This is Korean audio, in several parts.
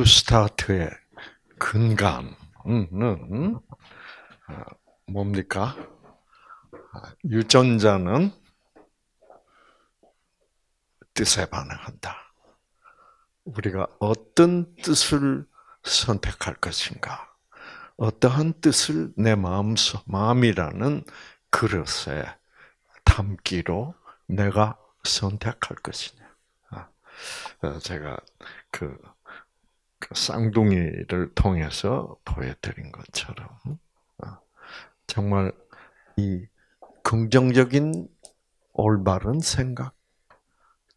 New Start의 근간은 아, 뭡니까? 아, 유전자는 뜻에 반응한다. 우리가 어떤 뜻을 선택할 것인가? 어떠한 뜻을 내 마음, 마음이라는 그릇에 담기로 내가 선택할 것이냐. 아, 어, 제가 그, 그 쌍둥이를 통해서 보여드린 것처럼, 어, 정말 이 긍정적인 올바른 생각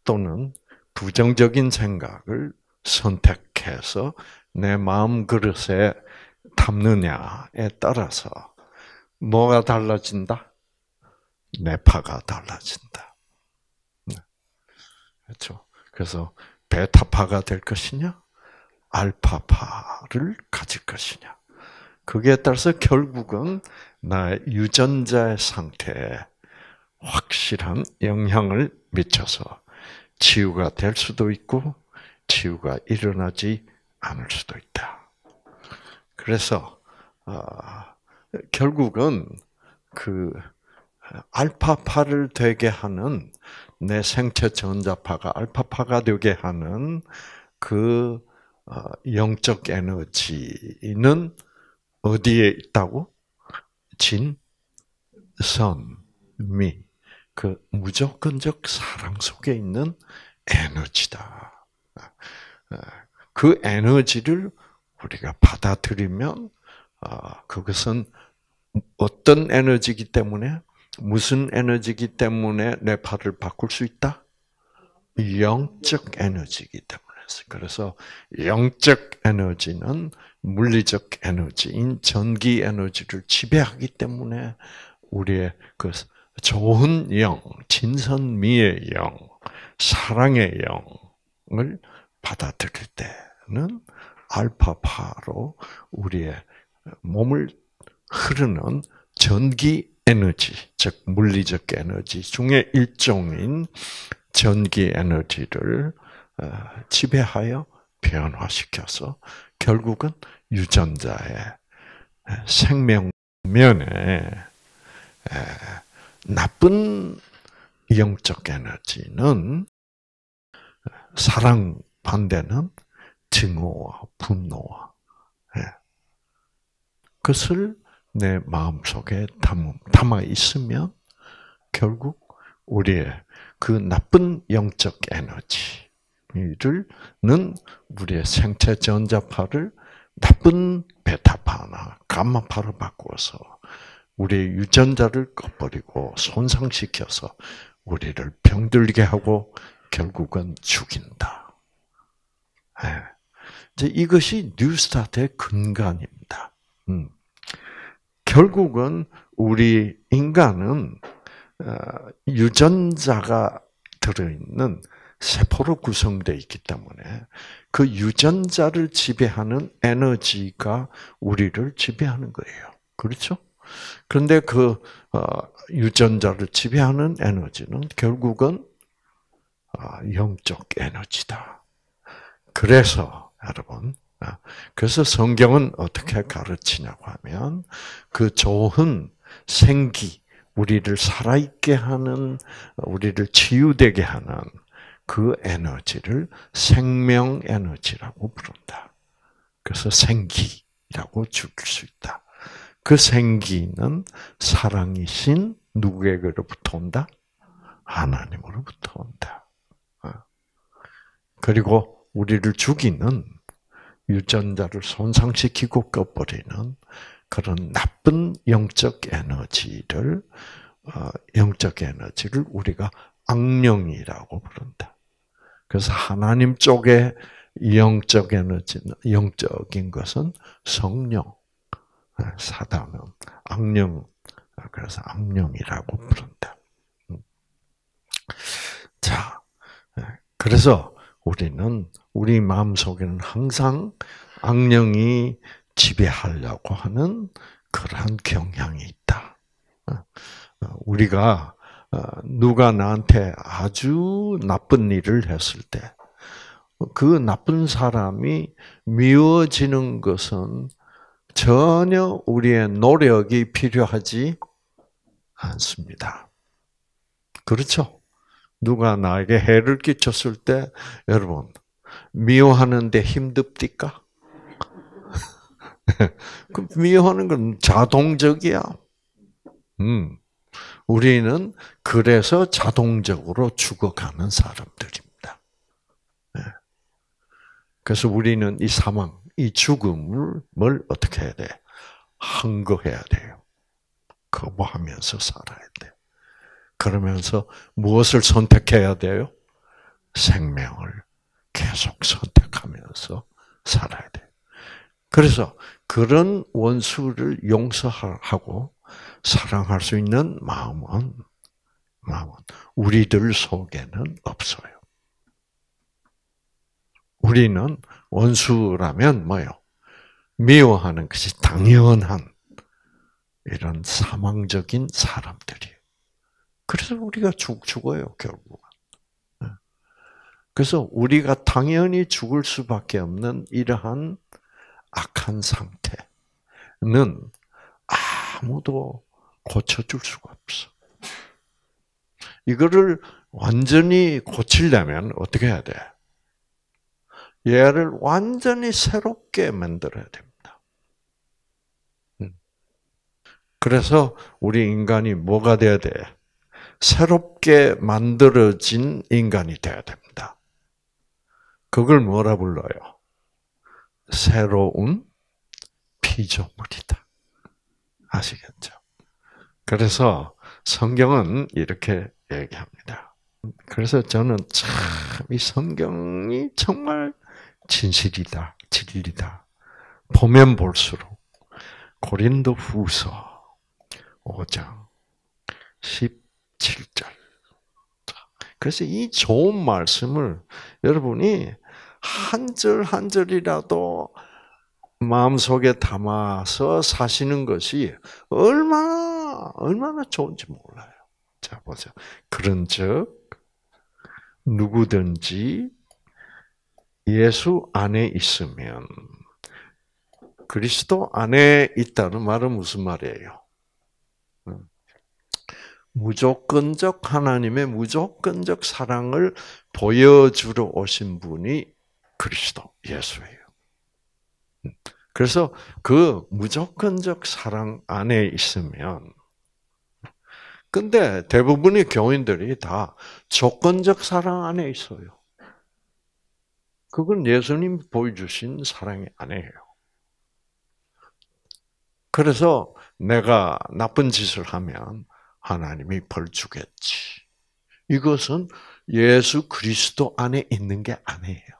또는 부정적인 생각을 선택해서 내 마음 그릇에 담느냐에 따라서 뭐가 달라진다? 뇌파가 달라진다. 네. 그렇죠. 그래서 베타파가 될 것이냐, 알파파를 가질 것이냐. 그게 따라서 결국은 나의 유전자의 상태에 확실한 영향을 미쳐서 치유가 될 수도 있고 치유가 일어나지 않을 수도 있다. 그래서 어, 결국은 그 알파파를 되게 하는 내 생체 전자파가 알파파가 되게 하는 그 어, 영적 에너지는 어디에 있다고? 진, 선, 미. 그 무조건적 사랑 속에 있는 에너지다. 그 에너지를 우리가 받아들이면 아, 그것은 어떤 에너지이기 때문에 무슨 에너지이기 때문에 내 팔을 바꿀 수 있다? 영적 에너지이기 때문에. 그래서 영적 에너지는 물리적 에너지인 전기 에너지를 지배하기 때문에 우리의 그 좋은 영, 진선미의 영, 사랑의 영을 받아들일 때는 알파파로 우리의 몸을 흐르는 전기 에너지, 즉 물리적 에너지 중에 일종인 전기 에너지를 어, 지배하여 변화시켜서 결국은 유전자의 생명면에 나쁜 영적 에너지는 사랑 반대는 증오와 분노와 그것을 내 마음 속에 담아 있으면 결국 우리의 그 나쁜 영적 에너지 를는 우리의 생체 전자파를 나쁜 베타파나 감마파로 바꾸어서 우리의 유전자를 꺼버리고 손상시켜서 우리를 병들게 하고 결국은 죽인다. 네. 이제 이것이 뉴스타트의 근간입니다. 음. 결국은 우리 인간은 어, 유전자가 들어있는 세포로 구성되어 있기 때문에 그 유전자를 지배하는 에너지가 우리를 지배하는 거예요. 그렇죠? 그런데 그 어, 유전자를 지배하는 에너지는 결국은 어, 영적 에너지다. 그래서 여러분, 어, 그래서 성경은 어떻게 가르치냐고 하면 그 좋은 생기, 우리를 살아있게 하는, 우리를 치유되게 하는 그 에너지를 생명 에너지라고 부른다. 그래서 생기라고 줄수 있다. 그 생기는 사랑이신 누구에게로부터 온다? 하나님으로부터 온다. 어. 그리고 우리를 죽이는 유전자를 손상시키고 꺼버리는 그런 나쁜 영적 에너지를 어, 영적 에너지를 우리가 악령이라고 부른다. 그래서 하나님 쪽에 영적 에너지는 영적인 것은 성령, 사단은 악령, 그래서 악령이라고 부른다. 음. 자, 그래서 우리는 우리 마음 속에는 항상 악령이 지배하려고 하는 그러한 경향이 있다. 어, 어, 우리가 어, 누가 나한테 아주 나쁜 일을 했을 때, 그 나쁜 사람이 미워지는 것은 전혀 우리의 노력이 필요하지 않습니다. 그렇죠? 누가 나에게 해를 끼쳤을 때 여러분 미워하는데 힘듭니까? 그 미워하는 건 자동적이야. 음. 우리는 그래서 자동적으로 죽어가는 사람들입니다. 네. 그래서 우리는 이 사망, 이 죽음을 어떻게 해야 돼? 항거해야 돼요. 거부하면서 살아야 돼. 그러면서 무엇을 선택해야 돼요? 생명을 계속 선택하면서 살아야 돼. 그래서 그런 원수를 용서하고 사랑할 수 있는 마음은 마음은 우리들 속에는 없어요. 우리는 원수라면 뭐요? 미워하는 것이 당연한 이런 사망적인 사람들이에요. 그래서 우리가 죽, 죽어요, 결국은. 네. 그래서 우리가 당연히 죽을 수밖에 없는 이러한 악한 상태는 아무도 고쳐줄 수가 없어. 이거를 완전히 고치려면 어떻게 해야 돼? 얘를 완전히 새롭게 만들어야 됩니다. 음. 그래서 우리 인간이 뭐가 돼야 돼? 새롭게 만들어진 인간이 돼야 됩니다. 그걸 뭐라 불러요? 새로운 피조물이다. 아시겠죠? 그래서 성경은 이렇게 얘기합니다. 그래서 저는 참 이 성경이 정말 진실이다, 진리다. 보면 볼수록 고린도 후서 5장 17절. 그래서 이 좋은 말씀을 여러분이 한 절 한 절이라도 마음속에 담아서 사시는 것이 얼마나 얼마나 좋은지 몰라요. 자 보세요. 그런즉 누구든지 예수 안에 있으면 그리스도 안에 있다는 말은 무슨 말이에요? 무조건적 하나님의 무조건적 사랑을 보여주러 오신 분이 그리스도 예수예요. 그래서 그 무조건적 사랑 안에 있으면 근데 대부분의 교인들이 다 조건적 사랑 안에 있어요. 그건 예수님 보여주신 사랑이 아니에요. 그래서 내가 나쁜 짓을 하면 하나님이 벌 주겠지. 이것은 예수 그리스도 안에 있는 게 아니에요.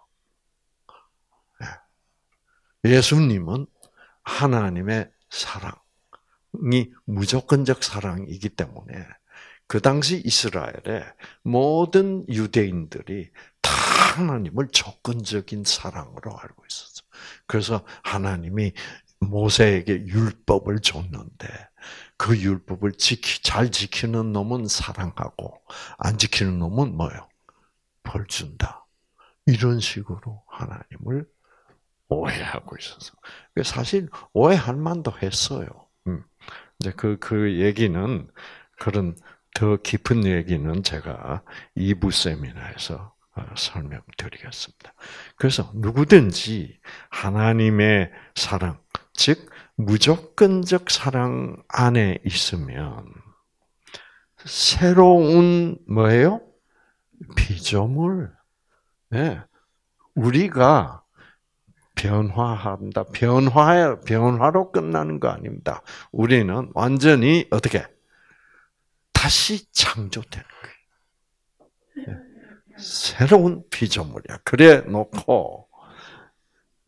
예수님은 하나님의 사랑이 무조건적 사랑이기 때문에 그 당시 이스라엘의 모든 유대인들이 다 하나님을 조건적인 사랑으로 알고 있었어. 그래서 하나님이 모세에게 율법을 줬는데 그 율법을 지키 잘 지키는 놈은 사랑하고 안 지키는 놈은 뭐요? 벌 준다. 이런 식으로 하나님을 오해하고 있어서. 사실 오해할 만도 했어요. 음. 이제 그, 그 얘기는, 그런 더 깊은 얘기는 제가 2부 세미나에서 어, 설명드리겠습니다. 그래서 누구든지 하나님의 사랑, 즉, 무조건적 사랑 안에 있으면 새로운 뭐예요? 피조물. 네. 우리가 변화한다. 변화 변화로 끝나는 거 아닙니다. 우리는 완전히 어떻게 다시 창조되는 거예요. 예. 새로운 피조물이야. 그래 놓고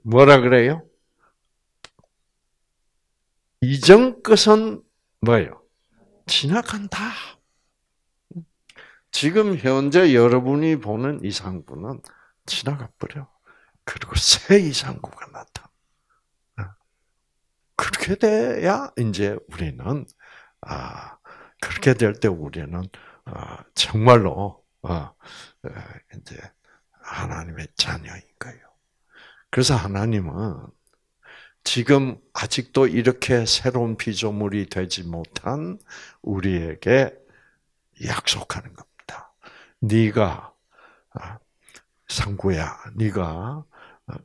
뭐라 그래요? 이전 것은 뭐예요? 지나간다. 지금 현재 여러분이 보는 이상분은 지나가 버려. 그리고 새 이상구가 나타. 어. 그렇게 돼야 이제 우리는 아 그렇게 될 때 우리는 아, 정말로 아, 이제 하나님의 자녀인 거예요. 그래서 하나님은 지금 아직도 이렇게 새로운 피조물이 되지 못한 우리에게 약속하는 겁니다. 네가 아, 상구야, 네가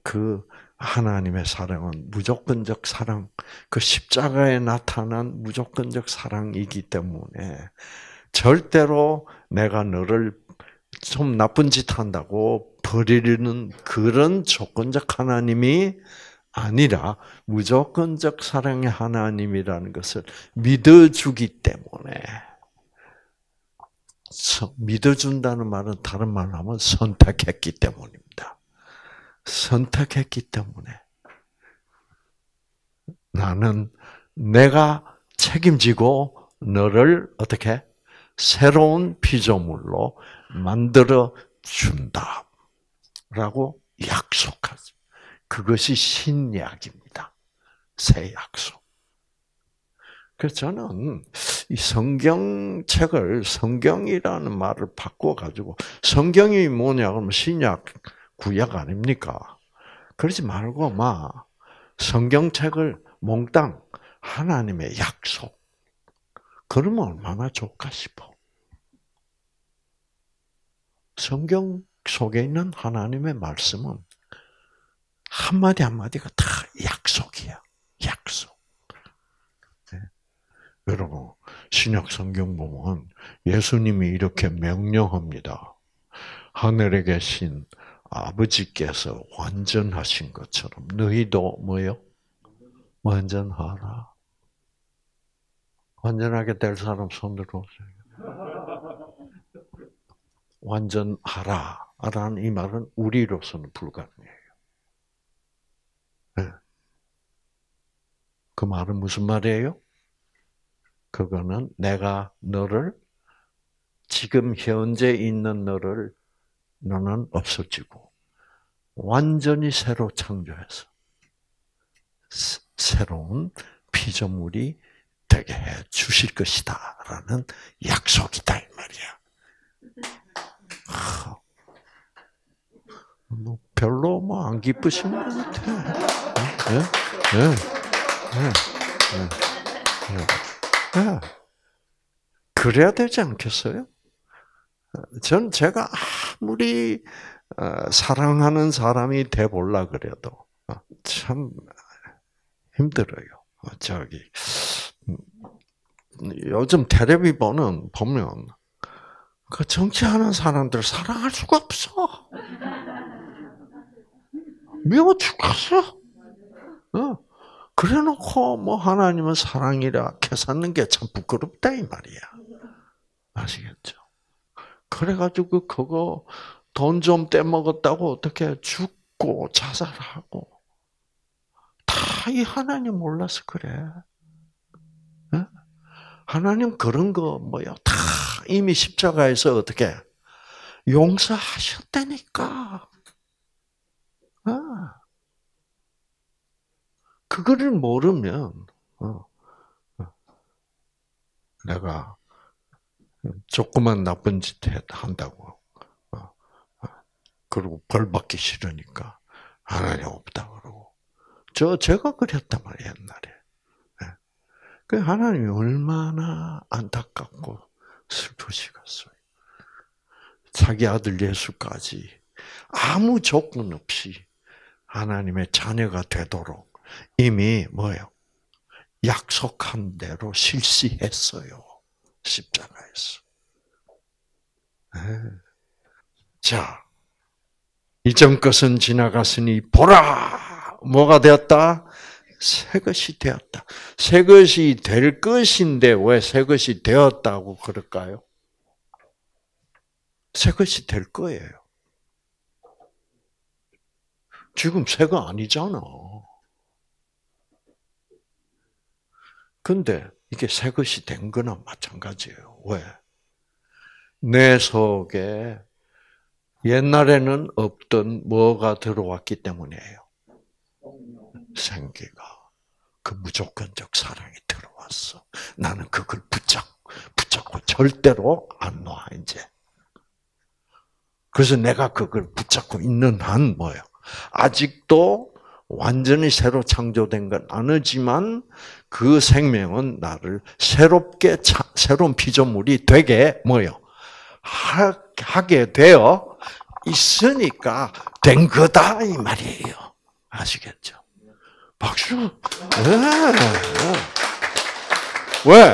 그 하나님의 사랑은 무조건적 사랑, 그 십자가에 나타난 무조건적 사랑이기 때문에 절대로 내가 너를 좀 나쁜 짓 한다고 버리는 그런 조건적 하나님이 아니라 무조건적 사랑의 하나님이라는 것을 믿어주기 때문에 믿어준다는 말은 다른 말로 하면 선택했기 때문입니다. 선택했기 때문에 나는 내가 책임지고 너를 어떻게 새로운 피조물로 만들어 준다. 라고 약속하죠. 그것이 신약입니다. 새 약속. 그래서 저는 이 성경책을 성경이라는 말을 바꿔 가지고 성경이 뭐냐 그러면 신약 구약 아닙니까? 그러지 말고 막 성경책을 몽땅 하나님의 약속. 그러면 얼마나 좋을까 싶어. 성경 속에 있는 하나님의 말씀은 한마디 한마디가 다 약속이야. 약속. 네. 여러분, 신약 성경 보면 예수님이 이렇게 명령합니다. 하늘에 계신 아버지께서 완전하신 것처럼 너희도 뭐요? 완전하라. 완전하게 될 사람 손 들어오세요. 완전하라. 라는 이 말은 우리로서는 불가능해요. 네. 그 말은 무슨 말이에요? 그거는 내가 너를 지금 현재 있는 너를 너는 없어지고 완전히 새로 창조해서 새로운 피조물이 되게 해 주실 것이다라는 약속이다 이 말이야. 뭐 별로 뭐 안 기쁘신 것 같아. 예? 예? 예? 예? 그래야 되지 않겠어요? 전 제가 아무리 어, 사랑하는 사람이 돼 볼라 그래도 어, 참 힘들어요. 어, 저기 음, 요즘 텔레비 보는 보면 그 정치하는 사람들 사랑할 수가 없어. 미워 죽겠어. 어. 그래놓고 뭐 하나님은 사랑이라 캐삼는 게 참 부끄럽다 이 말이야. 아시겠죠? 그래가지고 그거 돈 좀 떼먹었다고 어떻게 죽고 자살하고 다 이 하나님 몰라서 그래. 네? 하나님 그런 거 뭐요? 다 이미 십자가에서 어떻게 용서하셨다니까. 아. 그거를 모르면 어, 어. 내가 조그만 나쁜 짓 한다고 어, 그리고 벌 받기 싫으니까 하나님 없다 그러고 저 제가 그랬단 말이에요 옛날에. 예. 그 하나님이 얼마나 안타깝고 슬프시겠어요. 자기 아들 예수까지 아무 조건 없이 하나님의 자녀가 되도록 이미 뭐요? 약속한 대로 실시했어요. 십자가에서. 네. 자, 이전 것은 지나갔으니 보라! 뭐가 되었다? 새 것이 되었다. 새 것이 될 것인데 왜 새 것이 되었다고 그럴까요? 새 것이 될 거예요. 지금 새가 아니잖아. 근데 이게 새 것이 된 거나 마찬가지예요. 왜? 내 속에 옛날에는 없던 뭐가 들어왔기 때문이에요. 생기가. 그 무조건적 사랑이 들어왔어. 나는 그걸 붙잡, 붙잡고 절대로 안 놔, 이제. 그래서 내가 그걸 붙잡고 있는 한 뭐예요? 아직도 완전히 새로 창조된 건 아니지만 그 생명은 나를 새롭게 차, 새로운 피조물이 되게 뭐요? 하, 게 되어 있으니까 된 거다 이 말이에요. 아시겠죠? 박수. 네. 왜?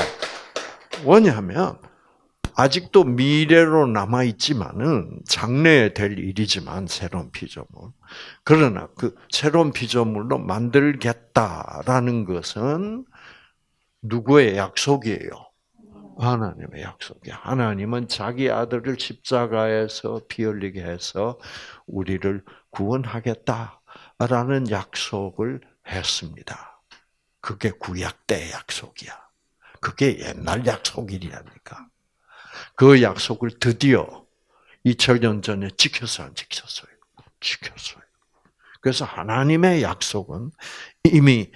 뭐냐면 아직도 미래로 남아 있지만은 장래에 될 일이지만 새로운 피조물. 그러나 그 새로운 피조물로 만들겠다라는 것은 누구의 약속이에요? 하나님의 약속이야. 하나님은 자기 아들을 십자가에서 피 흘리게 해서 우리를 구원하겠다라는 약속을 했습니다. 그게 구약 때 약속이야. 그게 옛날 약속이라니까. 그 약속을 드디어 2000년 전에 지켰어, 안 지켰어요? 지켰어요. 그래서 하나님의 약속은 이미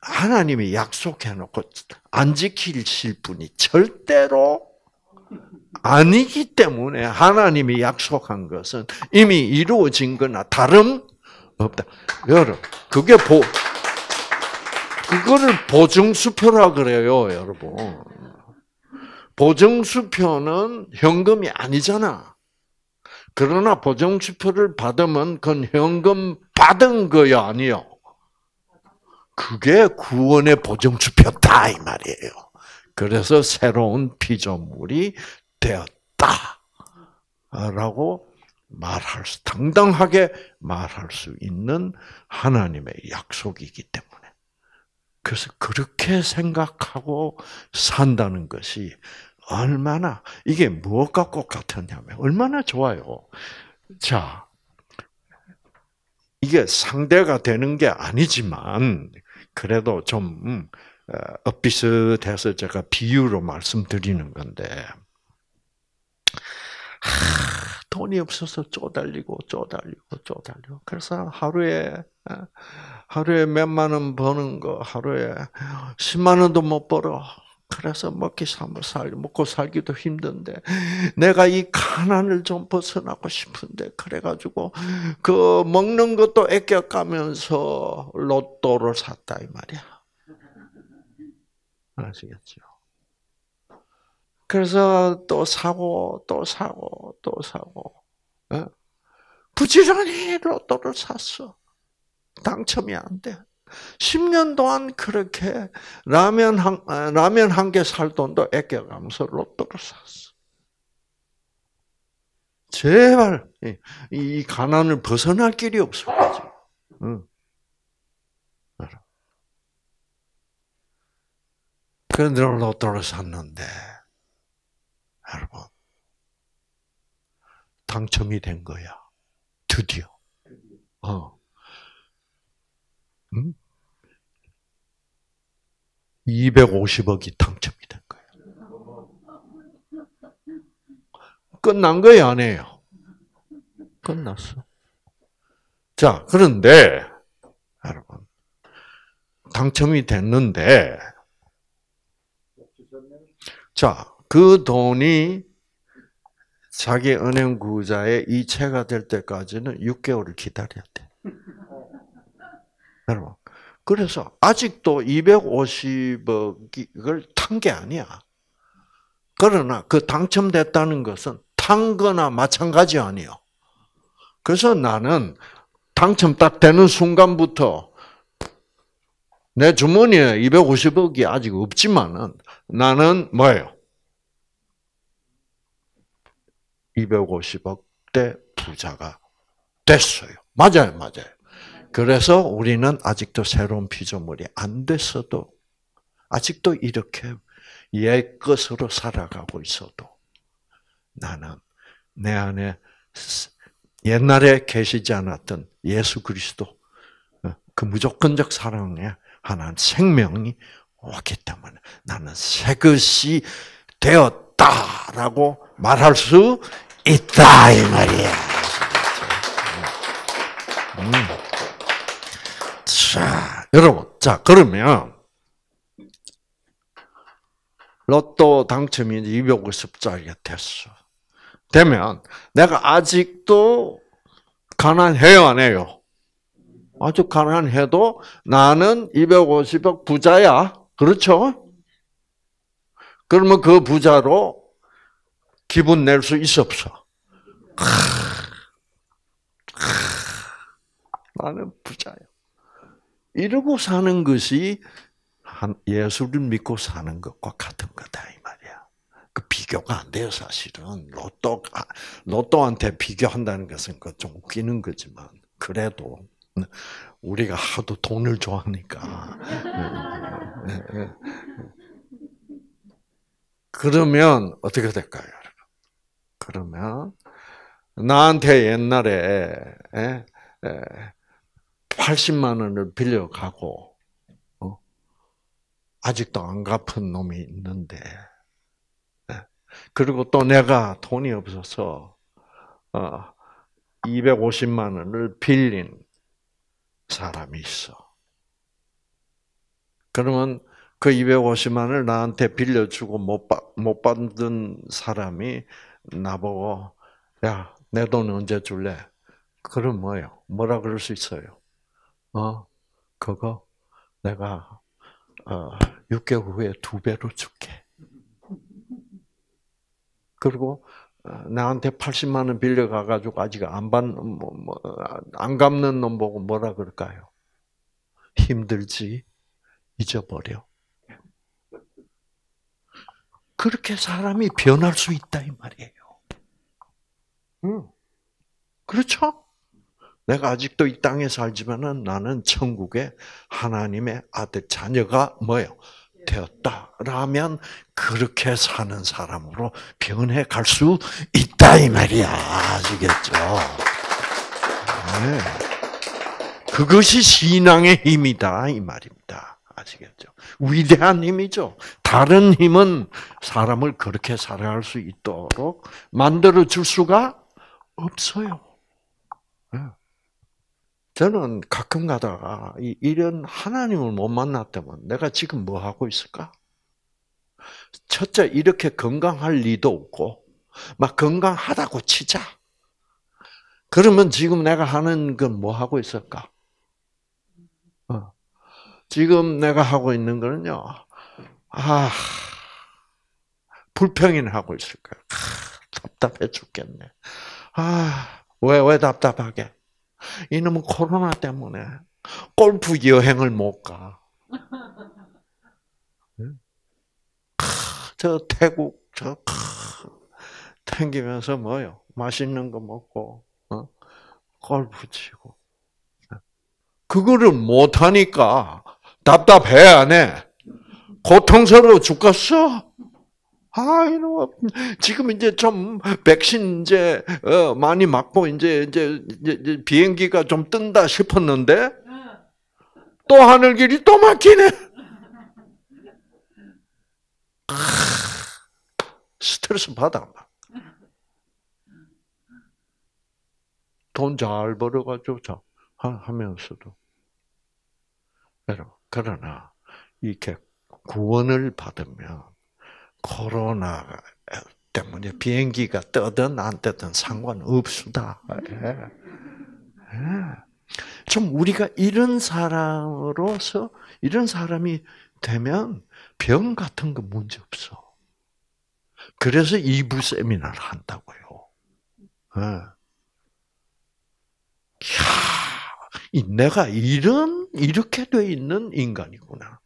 하나님이 약속해놓고 안 지키실 분이 절대로 아니기 때문에 하나님이 약속한 것은 이미 이루어진 거나 다름 없다. 여러분, 그게 보, 그거를 보증수표라 그래요, 여러분. 보증수표는 현금이 아니잖아. 그러나 보증수표를 받으면 그건 현금 받은 거야, 아니요? 그게 구원의 보증수표다, 이 말이에요. 그래서 새로운 피조물이 되었다. 라고 말할 수, 당당하게 말할 수 있는 하나님의 약속이기 때문에. 그래서 그렇게 생각하고 산다는 것이 얼마나 이게 무엇과 똑같았냐면 얼마나 좋아요. 자, 이게 상대가 되는 게 아니지만 그래도 좀 엇비슷해서 음, 제가 비유로 말씀드리는 건데 하, 돈이 없어서 쪼달리고 쪼달리고 쪼달리고 그래서 하루에 하루에 몇만 원 버는 거 하루에 10만 원도 못 벌어. 그래서 먹기 살 먹고 살기도 힘든데 내가 이 가난을 좀 벗어나고 싶은데 그래가지고 그 먹는 것도 아껴가면서 로또를 샀다 이 말이야. 아시겠죠? 그래서 또 사고 또 사고 또 사고 어? 부지런히 로또를 샀어. 당첨이 안 돼. 10년 동안 그렇게 라면 한, 아, 라면 한 개 살 돈도 아껴가면서 로또를 샀어. 제발, 이 가난을 벗어날 길이 없어가지고. 응. 그런데 로또를 샀는데, 여러분, 당첨이 된 거야. 드디어. 어. 250억이 당첨이 된 거예요. 끝난 거예요, 아니에요? 끝났어. 자, 그런데, 여러분, 당첨이 됐는데, 자, 그 돈이 자기 은행 구자의 이체가 될 때까지는 6개월을 기다려야 돼. 여러분. 그래서 아직도 250억을 탄 게 아니야. 그러나 그 당첨됐다는 것은 탄 거나 마찬가지 아니요. 그래서 나는 당첨 딱 되는 순간부터 내 주머니에 250억이 아직 없지만은 나는 뭐예요? 250억 대 부자가 됐어요. 맞아요, 맞아요. 그래서 우리는 아직도 새로운 피조물이 안 됐어도 아직도 이렇게 옛 것으로 살아가고 있어도 나는 내 안에 옛날에 계시지 않았던 예수 그리스도 어, 그 무조건적 사랑에 하나님 생명이 왔기 때문에 나는 새 것이 되었다라고 말할 수 있다 이 말이야. 음. 자, 여러분, 자, 그러면, 로또 당첨이 250짜리가 됐어. 되면 내가 아직도 가난해요, 안 해요? 아주 가난해도 나는 250억 부자야. 그렇죠? 그러면 그 부자로 기분 낼 수 있어 없어? 나는 부자야. 이러고 사는 것이 예수를 믿고 사는 것과 같은 거다 이 말이야. 그 비교가 안 돼요 사실은 로또 로또한테 비교한다는 것은 그좀 웃기는 거지만 그래도 우리가 하도 돈을 좋아하니까 그러면 어떻게 될까요, 여러분? 그러면 나한테 옛날에 80만 원을 빌려가고 어? 아직도 안 갚은 놈이 있는데 그리고 또 내가 돈이 없어서 250만 어, 원을 빌린 사람이 있어. 그러면 그 250만 원을 나한테 빌려주고 못, 받, 못 받은 사람이 나보고, 야, 내 돈 언제 줄래? 그럼 뭐요? 뭐라 그럴 수 있어요? 어, 그거 내가 어, 6개월 후에 두 배로 줄게. 그리고 어, 나한테 80만 원 빌려가 가지고 아직 안 받는 뭐, 뭐, 안 갚는 놈 보고 뭐라 그럴까요? 힘들지 잊어버려. 그렇게 사람이 변할 수 있다 이 말이에요. 응. 그렇죠? 내가 아직도 이 땅에 살지만은 나는 천국의 하나님의 아들 자녀가 뭐요? 되었다라면 그렇게 사는 사람으로 변해 갈 수 있다 이 말이야 아시겠죠? 네. 그것이 신앙의 힘이다 이 말입니다. 아시겠죠? 위대한 힘이죠. 다른 힘은 사람을 그렇게 살아갈 수 있도록 만들어 줄 수가 없어요. 네. 저는 가끔 가다가 이런 하나님을 못 만났다면 내가 지금 뭐 하고 있을까? 첫째, 이렇게 건강할 리도 없고, 막 건강하다고 치자. 그러면 지금 내가 하는 건 뭐 하고 있을까? 어. 지금 내가 하고 있는 거는요, 아, 불평이나 하고 있을 거야. 아, 답답해 죽겠네. 아, 왜, 왜 답답하게? 이놈은 코로나 때문에 골프 여행을 못 가. 저 태국 저 탱기면서 뭐요? 맛있는 거 먹고 어? 골프 치고 그거를 못 하니까 답답해 안 해? 고통스러워 죽겠어? 아, 이놈 지금 이제 좀 백신 이제 어, 많이 맞고 이제, 이제 이제 비행기가 좀 뜬다 싶었는데 또 하늘길이 또 막히네. 스트레스 받아. 돈 잘 벌어가지고 자 하면서도 그러나 이렇게 구원을 받으면 코로나 때문에 비행기가 떠든 안 떠든 상관없수다. 예. 예. 좀 우리가 이런 사람으로서 이런 사람이 되면 병 같은 거 문제 없어. 그래서 이부 세미나를 한다고요. 예. 야, 내가 이런 이렇게 돼 있는 인간이구나.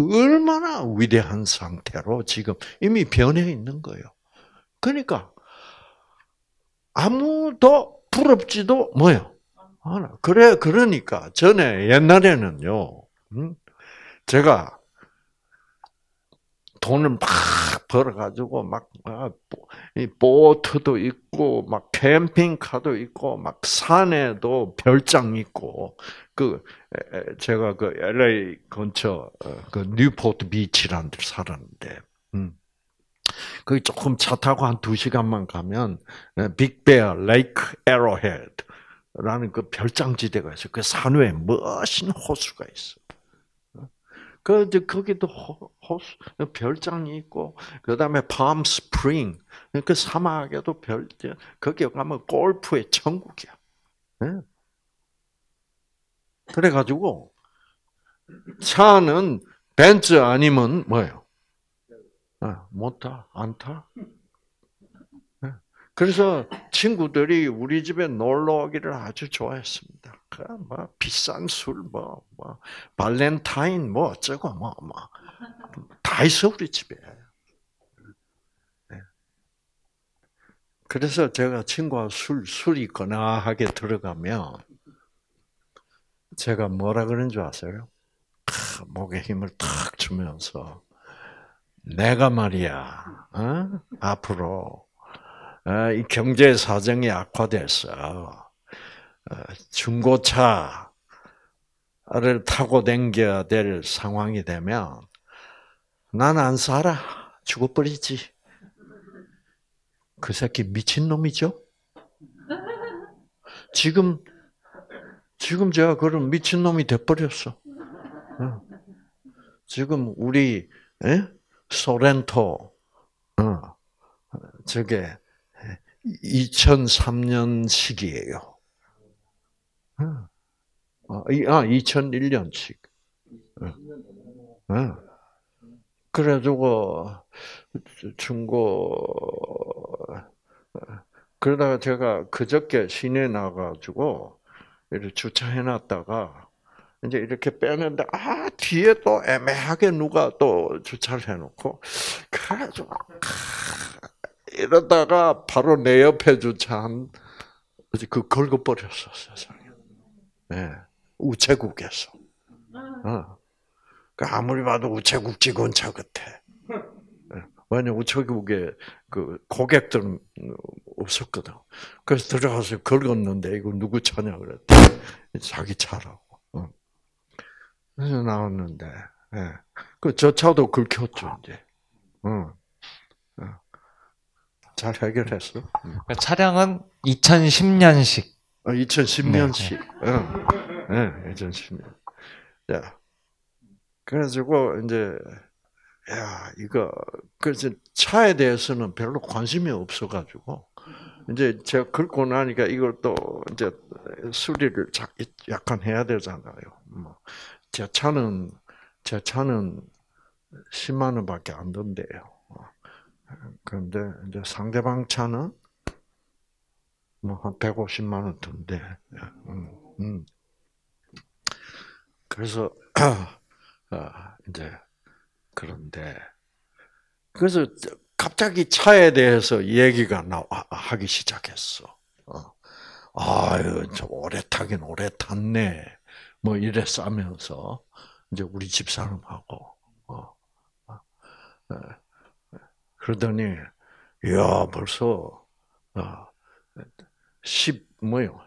얼마나 위대한 상태로 지금 이미 변해 있는 거예요. 그러니까 아무도 부럽지도 뭐요. 그래 그러니까 전에 옛날에는요. 음, 제가 돈을 막 벌어가지고 막 아, 보트도 있고 막 캠핑카도 있고 막 산에도 별장 있고 그 제가 그 LA 근처 어, 그 뉴포트 비치라는 데 살았는데 음. 거기 조금 차 타고 한 두 시간만 가면 빅베어 레이크 에로헤드라는 그 별장지대가 있어. 그 산 위에 멋진 호수가 있어. 그 거기도 호, 호수 별장이 있고 그 다음에 팜 스프링 그 사막에도 별 거기 가면 골프의 천국이야. 네? 그래가지고 차는 벤츠 아니면 뭐예요? 아, 못 타, 안 타. 그래서 친구들이 우리 집에 놀러 오기를 아주 좋아했습니다. 그뭐 비싼 술, 뭐, 뭐 발렌타인, 뭐 어쩌고, 뭐, 뭐. 다 있어, 우리 집에. 네. 그래서 제가 친구와 술, 술이 거나하게 들어가면, 제가 뭐라 그런 줄 아세요? 목에 힘을 탁 주면서, 내가 말이야, 어? 앞으로, 어, 이 경제 사정이 악화돼서 어, 중고차를 타고 댕겨야 될 상황이 되면 난 안 살아 죽어버리지. 그 새끼 미친 놈이죠. 지금 지금 제가 그런 미친 놈이 돼버렸어. 어. 지금 우리 에? 소렌토 어, 저게 2003년식이에요. 아, 2001년식. 아, 그래가지고, 중고, 그러다가 제가 그저께 시내 나가지고, 이렇게 주차해 놨다가, 이제 이렇게 빼는데, 아, 뒤에 또 애매하게 누가 또 주차를 해놓고, 그래가지고, 이러다가 바로 내 옆에 주차한 그 긁어버렸어 세상에. 네. 우체국에서. 어. 그 아무리 봐도 우체국 직원차 같아. 네. 왜냐 우체국에 그 고객들은 없었거든. 그래서 들어가서 긁었는데 이거 누구 차냐 그랬더 자기 차라고. 어. 그래서 나왔는데, 예. 그저 차도 긁혔죠 이제. 어. 잘 해결했어. 차량은 2010년식. 어, 2010년식. 네. 응. 네, 2010년. 야. 그래가지고, 이제, 야, 이거, 그래서 차에 대해서는 별로 관심이 없어가지고, 이제 제가 긁고 나니까 이걸 또, 이제, 수리를 약간 해야 되잖아요. 뭐, 제 차는, 제 차는 10만 원밖에 안 든대요. 그런데 이제 상대방 차는 뭐한 150만 원 든대. 음, 음. 그래서 아, 이제 그런데 그래서 갑자기 차에 대해서 얘기가 나 하기 시작했어. 어. 아유, 저 오래 타긴 오래 탔네. 뭐 이래 싸면서 이제 우리 집 사람하고 어. 어. 그러더니 야 벌써 10 어, 뭐요?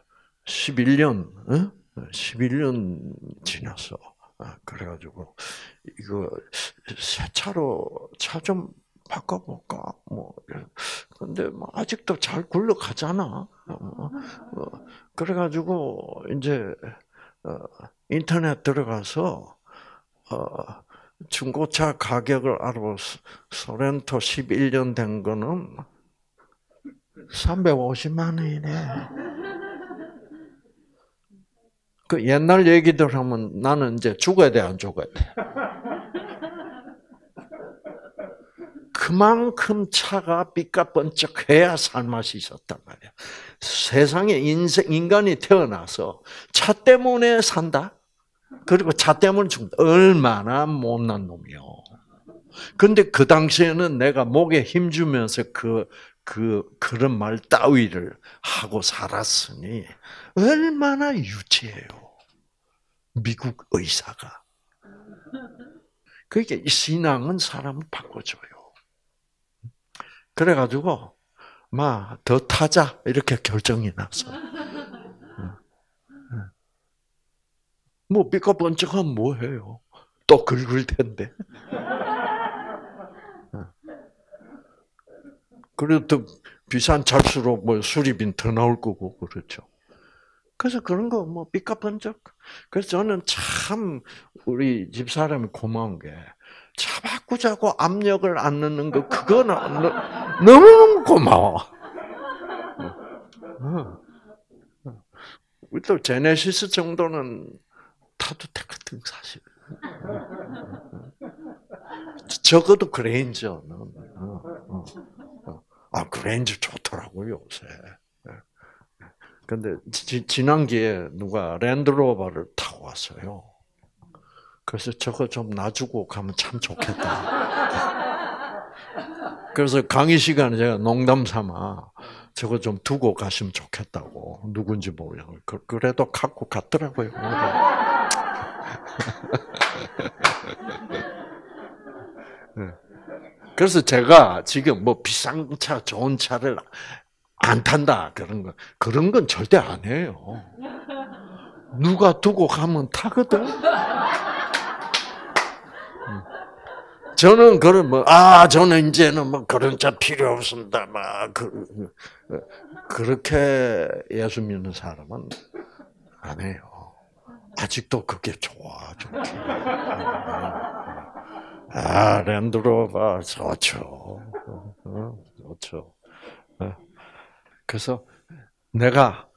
11년, 어? 11년 지났어. 아, 그래가지고 이거 새 차로 차 좀 바꿔볼까? 뭐 근데 뭐 아직도 잘 굴러가잖아. 어, 어, 그래가지고 이제 인터넷 들어가서 중고차 가격을 알아보 소렌토 11년 된 거는 350만 원이네. 그 옛날 얘기들 하면 나는 이제 죽어야 돼, 안 죽어야 돼? 그만큼 차가 삐까번쩍해야 살맛이 있었단 말이야. 세상에 인생, 인간이 태어나서 차 때문에 산다? 그리고 차 때문에 죽는다. 얼마나 못난 놈이요. 근데 그 당시에는 내가 목에 힘주면서 그, 그, 그런 말 따위를 하고 살았으니, 얼마나 유치해요. 미국 의사가. 그러니까 신앙은 사람을 바꿔줘요. 그래가지고, 막, 더 타자, 이렇게 결정이 났어. 뭐 삐까번쩍하면 뭐해요? 또 긁을 텐데. 그래도 더 비싼 차일수록 뭐 수리비는 더 나올 거고 그렇죠. 그래서 그런 거 뭐 삐까번쩍. 그래서 저는 참 우리 집 사람이 고마운 게차 바꾸자고 압력을 안 넣는 거 그거는 너무 고마워. 또 제네시스 정도는 타도 되거든 사실. 적어도 그레인저는. 아 그레인저 좋더라고요 요새. 근데 지, 지난 기회에 누가 랜드로버를 타고 왔어요. 그래서 저거 좀 놔주고 가면 참 좋겠다. 그래서 강의 시간에 제가 농담 삼아 저거 좀 두고 가시면 좋겠다고 누군지 모르요 그, 그래도 갖고 갔더라고요. 네. 그래서 제가 지금 뭐 비싼 차, 좋은 차를 안 탄다 그런 거 그런 건 절대 안 해요. 누가 두고 가면 타거든. 저는 그런 뭐아 저는 이제는 뭐 그런 차 필요 없습니다. 막 그, 그렇게 예수 믿는 사람은 안 해요. 아직도 그게 좋아 좋게. 아 랜드로버 좋죠. 어, 좋죠. 어. 그래서 내가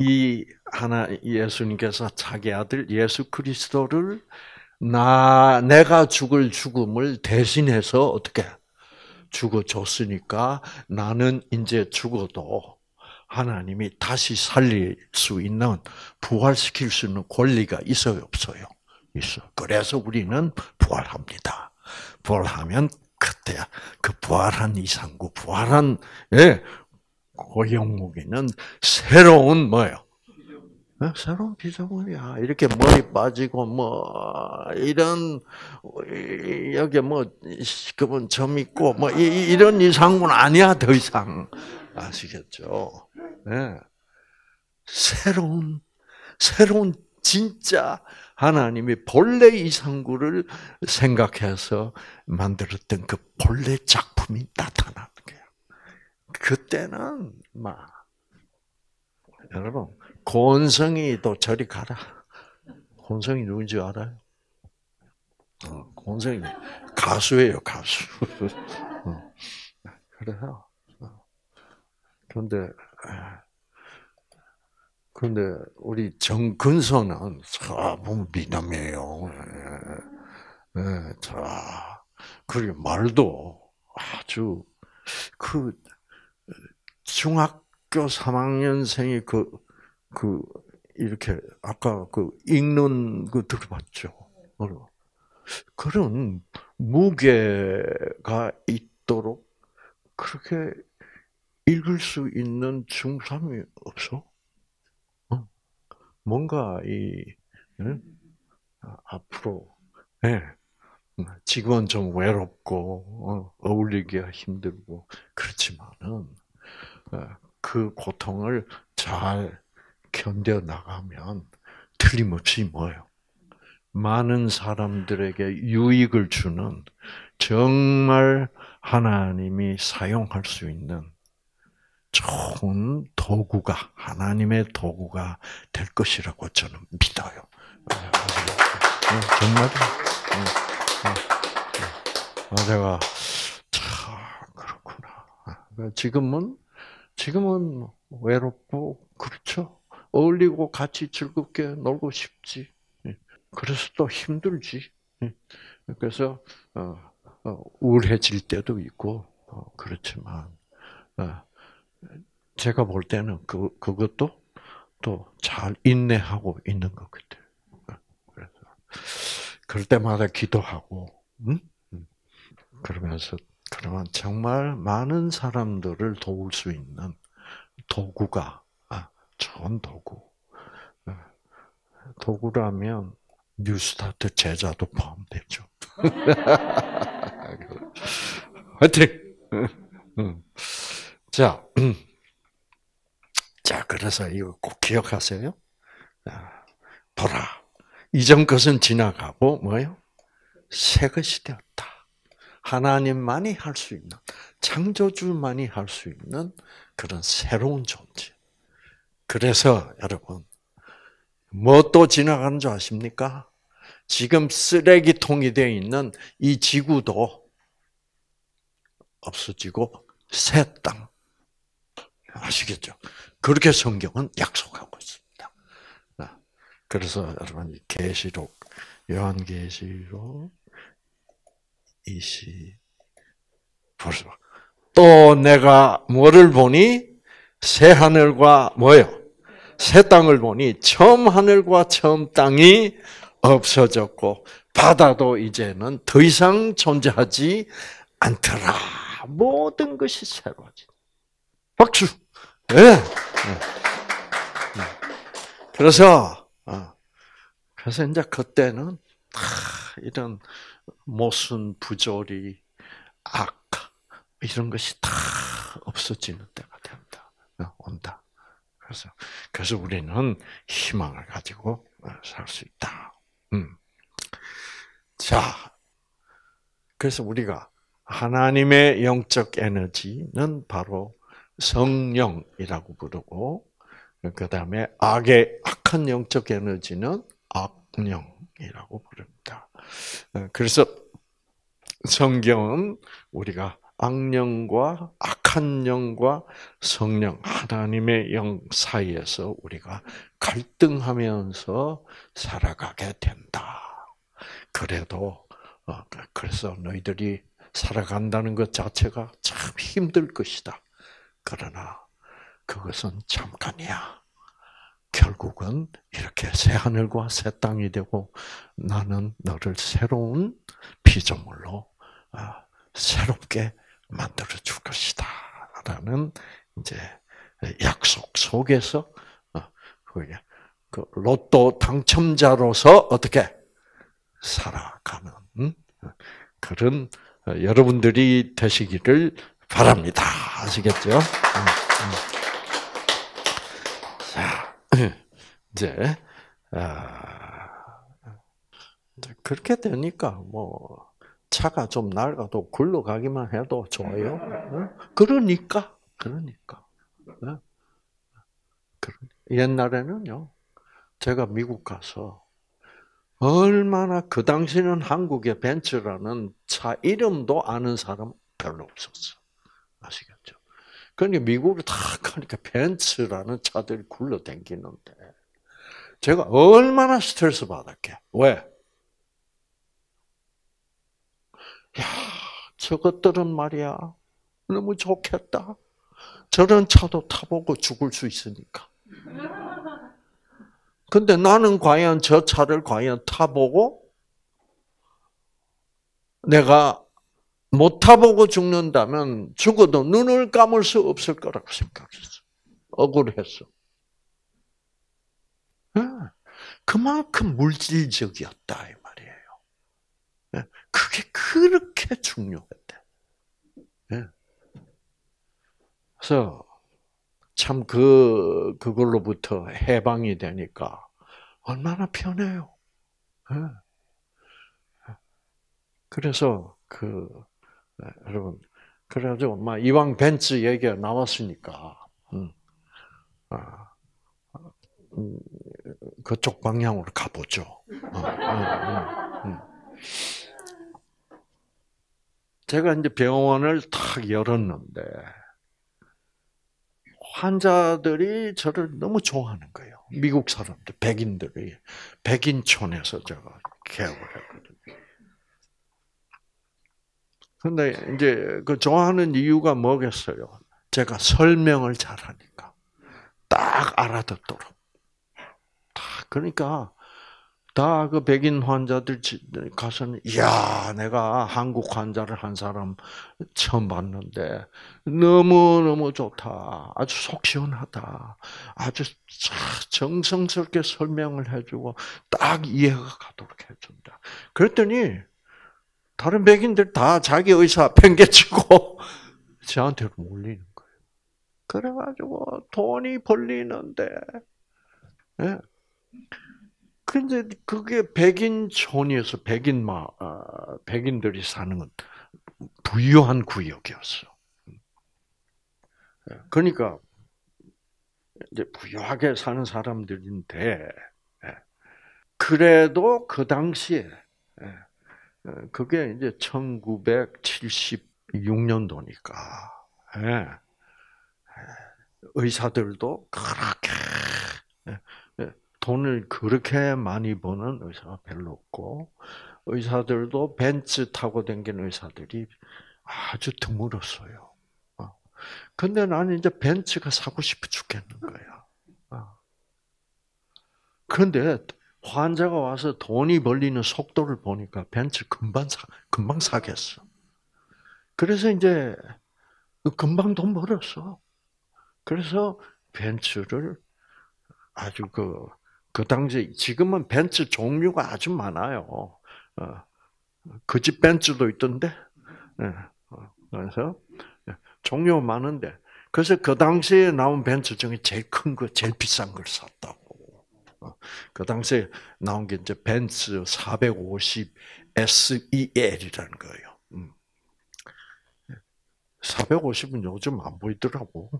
이 하나 예수님께서 자기 아들 예수 그리스도를 나 내가 죽을 죽음을 대신해서 어떻게 죽어 줬으니까 나는 이제 죽어도 하나님이 다시 살릴 수 있는 부활시킬 수 있는 권리가 있어요, 없어요? 있어. 그래서 우리는 부활합니다. 부활하면 그때 그 부활한 이상구, 부활한 예, 그 영웅이는 새로운 뭐요? 어? 새로운 피조물이야. 이렇게 머리 빠지고 뭐 이런 여기 뭐 그분 점 있고 뭐 이, 런 이상은 아니야 더 이상 아시겠죠? 네. 새로운 새로운 진짜 하나님이 본래 이상구를 생각해서 만들었던 그 본래 작품이 나타나는 거예요. 그때는 막 여러분 곤성이도 저리 가라. 곤성이 누군지 알아요? 어, 곤성이 가수예요, 가수. 어, 그래서 그런데 그런데 우리 정근성은 참 미남이에요. 예, 예, 자, 그리고 말도 아주 그 중학교 3학년생이 그, 그, 이렇게, 아까 그 읽는 거 들어봤죠? 그런 무게가 있도록 그렇게 읽을 수 있는 중3이 없어? 뭔가 이 응? 앞으로 네. 지금은 좀 외롭고 어, 울리기가 힘들고 그렇지만은 어, 그 고통을 잘 견뎌 나가면 틀림없이 뭐요? 많은 사람들에게 유익을 주는 정말 하나님이 사용할 수 있는 좋은 도구가 하나님의 도구가 될 것이라고 저는 믿어요. 정말 내가 참 그렇구나. 지금은 지금은 외롭고 그렇죠. 어울리고 같이 즐겁게 놀고 싶지. 그래서 또 힘들지. 그래서 어, 어, 우울해질 때도 있고 어, 그렇지만 제가 볼 때는 그 그것도 또 잘 인내하고 있는 것 같아요. 그래서 그럴 때마다 기도하고, 음? 그러면서 그러면 정말 많은 사람들을 도울 수 있는 도구가 아, 좋은 도구. 어, 도구라면 뉴스타트 제자도 포함되죠. 화이팅! 자, 자, 그래서 이거 꼭 기억하세요. 보라. 이전 것은 지나가고, 뭐요? 새 것이 되었다. 하나님만이 할 수 있는, 창조주만이 할 수 있는 그런 새로운 존재. 그래서 여러분, 뭐 또 지나가는 줄 아십니까? 지금 쓰레기통이 되어 있는 이 지구도 없어지고 새 땅. 아시겠죠? 그렇게 성경은 약속하고 있습니다. 그래서 여러분 계시록 요한계시록 20 벌써 또 내가 뭐를 보니 새 하늘과 뭐요? 새 땅을 보니 처음 하늘과 처음 땅이 없어졌고 바다도 이제는 더 이상 존재하지 않더라. 모든 것이 새로워진. 박수. 예. 네. 네. 그래서 어, 그래서 이제 그때는 이런 모순, 부조리, 악 이런 것이 다 없어지는 때가 된다. 어, 온다. 그래서 그래서 우리는 희망을 가지고 살 수 있다. 음. 자, 그래서 우리가 하나님의 영적 에너지는 바로 성령이라고 부르고, 그 다음에 악의 악한 영적 에너지는 악령이라고 부릅니다. 어, 그래서 성경은 우리가 악령과 악한 영과 성령 하나님의 영 사이에서 우리가 갈등하면서 살아가게 된다. 그래도 어, 그래서 너희들이 살아간다는 것 자체가 참 힘들 것이다. 그러나 그것은 잠깐이야. 결국은 이렇게 새 하늘과 새 땅이 되고 나는 너를 새로운 피조물로 어, 새롭게 만들어 줄 것이다. 라는 이제 약속 속에서 어, 그 로또 당첨자로서 어떻게 살아가는 그런 어, 여러분들이 되시기를 바랍니다. 아시겠죠? 자, 이제 아, 그렇게 되니까 뭐 차가 좀 낡아도 굴러가기만 해도 좋아요. 그러니까, 그러니까. 옛날에는요, 제가 미국 가서 얼마나 그 당시는 한국의 벤츠라는 차 이름도 아는 사람 별로 없었어. 아시겠죠? 그러니까 미국을 다 가니까 벤츠라는 차들이 굴러다니는데 제가 얼마나 스트레스 받았게. 왜? 야, 저것들은 말이야. 너무 좋겠다. 저런 차도 타보고 죽을 수 있으니까. 근데 나는 과연 저 차를 과연 타보고 내가 못 타보고 죽는다면 죽어도 눈을 감을 수 없을 거라고 생각했어. 억울했어. 그만큼 물질적이었다. 그게 그렇게 중요했대. 예. 그래서 참 그, 그걸로부터 해방이 되니까 얼마나 편해요. 예. 그래서 그, 네, 여러분, 그래가지고 막 이왕 벤츠 얘기가 나왔으니까, 음, 아, 음, 그쪽 방향으로 가보죠. 어, 음, 음, 제가 이제 병원을 탁 열었는데 환자들이 저를 너무 좋아하는 거예요. 미국 사람들, 백인들이 백인촌에서 제가 개업을 했거든요. 근데 이제 그 좋아하는 이유가 뭐겠어요? 제가 설명을 잘하니까 딱 알아듣도록. 그러니까 다 그 백인 환자들 가서는 야 내가 한국 환자를 한 사람 처음 봤는데 너무 너무 좋다 아주 속 시원하다 아주 정성스럽게 설명을 해주고 딱 이해가 가도록 해준다 그랬더니 다른 백인들 다 자기 의사 팽개치고 저한테 몰리는 거예요 그래가지고 돈이 벌리는데 네. 근데 그게 백인촌이어서 백인 마 아, 백인들이 사는 건 부유한 구역이었어. 그러니까 이제 부유하게 사는 사람들인데 예, 그래도 그 당시에 예, 어, 그게 이제 1976년도니까 예. 의사들도 그렇게 예, 돈을 그렇게 많이 버는 의사가 별로 없고 의사들도 벤츠 타고 다니는 의사들이 아주 드물었어요. 어. 근데 나는 이제 벤츠가 사고 싶어 죽겠는 거야. 어. 그런데 환자가 와서 돈이 벌리는 속도를 보니까 벤츠 금방 사, 금방 사겠어. 그래서 이제 금방 돈 벌었어. 그래서 벤츠를 아주 그, 그 당시, 지금은 벤츠 종류가 아주 많아요. 어, 그집 벤츠도 있던데. 네. 그래서 종류 많은데. 그래서 그 당시에 나온 벤츠 중에 제일 큰 거, 제일 비싼 걸 샀다고. 어, 그 당시에 나온 게 이제 벤츠 450 SEL이라는 거예요. 450은 요즘 안 보이더라고.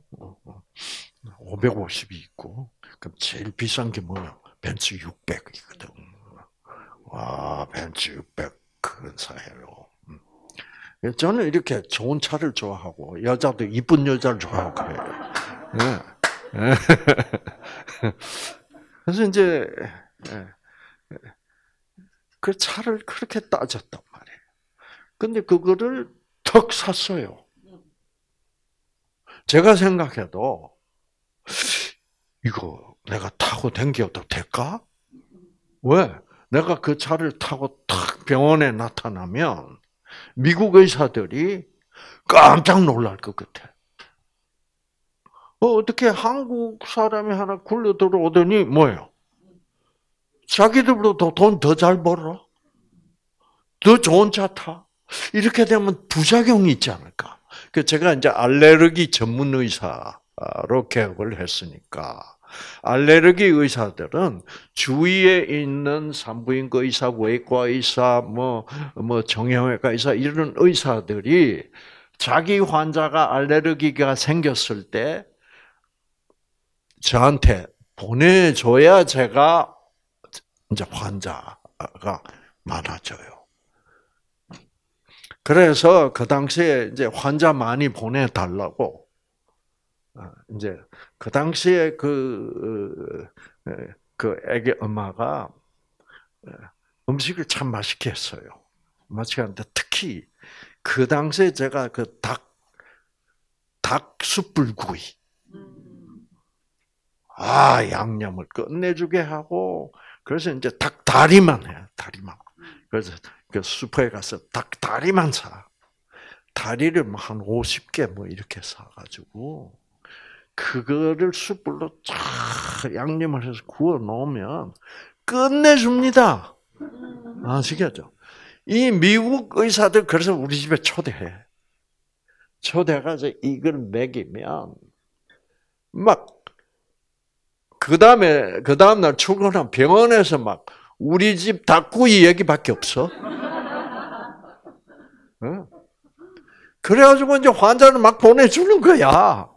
550이 있고. 그럼 제일 비싼 게 뭐냐? 벤츠 600이거든. 와, 벤츠 600 큰 사예요. 음. 저는 이렇게 좋은 차를 좋아하고 여자도 이쁜 여자를 좋아하고 그래요. 네. 그래서 이제 그 차를 그렇게 따졌단 말이에요. 근데 그거를 턱 샀어요. 제가 생각해도 이거 내가 타고 댕겨도 될까? 왜? 내가 그 차를 타고 탁 병원에 나타나면 미국 의사들이 깜짝 놀랄 것 같아. 어, 어떻게 한국 사람이 하나 굴러 들어오더니 뭐예요? 자기들보다 돈 더 잘 벌어? 더 좋은 차 타? 이렇게 되면 부작용이 있지 않을까? 그 제가 이제 알레르기 전문 의사로 개업을 했으니까 알레르기 의사들은 주위에 있는 산부인과 의사, 외과 의사, 뭐, 뭐, 정형외과 의사, 이런 의사들이 자기 환자가 알레르기가 생겼을 때 저한테 보내줘야 제가 이제 환자가 많아져요. 그래서 그 당시에 이제 환자 많이 보내달라고 어, 이제 그 당시에 그, 어, 그 애기 엄마가 어, 음식을 참 맛있게 했어요. 맛있게 하는데 특히 그 당시에 제가 그 닭, 닭 숯불구이. 아, 양념을 끝내주게 하고, 그래서 이제 닭 다리만 해, 다리만. 그래서 그 슈퍼에 가서 닭 다리만 사. 다리를 뭐한 50개 뭐 이렇게 사가지고, 그거를 숯불로 쫙 양념을 해서 구워 놓으면 끝내줍니다. 아시겠죠? 이 미국 의사들 그래서 우리 집에 초대해. 초대가서 이걸 먹이면 막 그 다음에 그 다음 날 출근한 병원에서 막 우리 집 닭구이 얘기밖에 없어. 그래가지고 이제 환자를 막 보내주는 거야.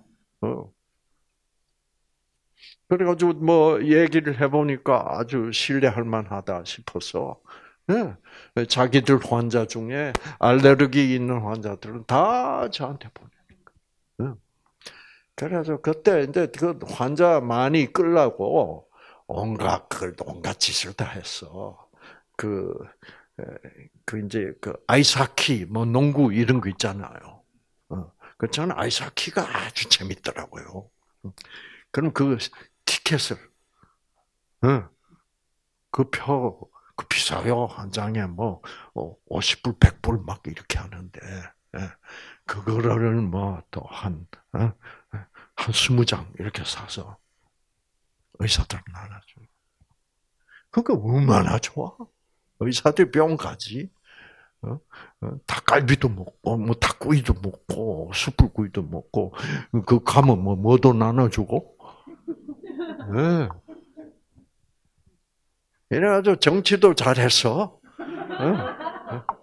그래가지고 뭐 얘기를 해보니까 아주 신뢰할 만하다 싶어서 네. 자기들 환자 중에 알레르기 있는 환자들은 다 저한테 보내니까. 네. 그래서 그때 이제 그 환자 많이 끌라고 온갖 그 온갖 짓을 다 했어. 그, 그 이제 그 아이스하키, 뭐 농구 이런 거 있잖아요. 어. 그 저는 아이스하키가 아주 재밌더라고요. 그럼 그 티켓을, 어, 그 표, 그 비싸요. 한 장에 뭐, 50불, 어, 100불 막 이렇게 하는데, 예. 그거를 뭐, 또 한, 어, 한 20장 이렇게 사서 의사들 나눠줘. 그게 얼마나 좋아? 의사들 병 가지. 어? 닭갈비도 먹고, 뭐 닭구이도 먹고, 숯불구이도 먹고, 그 가면 뭐 뭐도 나눠주고, 네. 이래가지고 정치도 잘했어.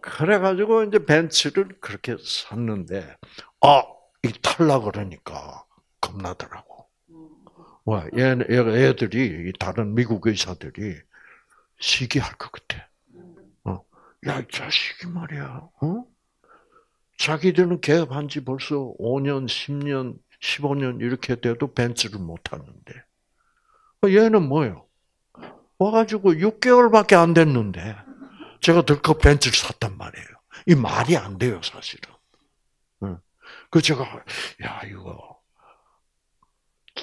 그래가지고 이제 벤츠를 그렇게 샀는데, 아, 이 탈라 그러니까 겁나더라고. 와, 얘, 얘들이, 다른 미국 의사들이, 시기할 것 같아. 어, 야, 이 자식이 말이야. 어? 자기들은 개업한 지 벌써 5년, 10년, 15년 이렇게 돼도 벤츠를 못 하는데. 어, 얘는 뭐예요? 와가지고 6개월밖에 안 됐는데, 제가 덜컥 벤츠를 샀단 말이에요. 이 말이 안 돼요, 사실은. 그 제가, 야, 이거,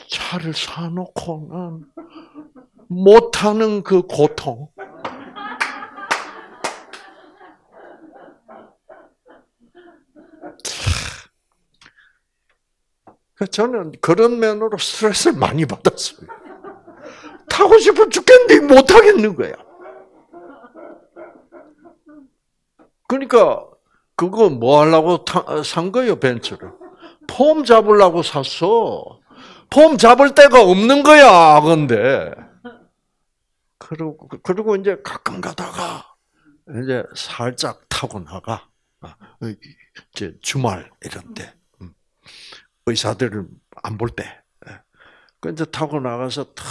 차를 사놓고는 못하는 그 고통. 그 저는 그런 면으로 스트레스를 많이 받았어요. 타고 싶어 죽겠는데 못 하겠는 거야. 그러니까 그거 뭐 하려고 타, 산 거예요 벤츠를? 폼 잡으려고 샀어. 폼 잡을 데가 없는 거야. 근데 그리고 그리고 이제 가끔 가다가 이제 살짝 타고 나가. 아, 이제 주말 이런데 음. 의사들을 안 볼 때. 예. 그 이제 타고 나가서 탁.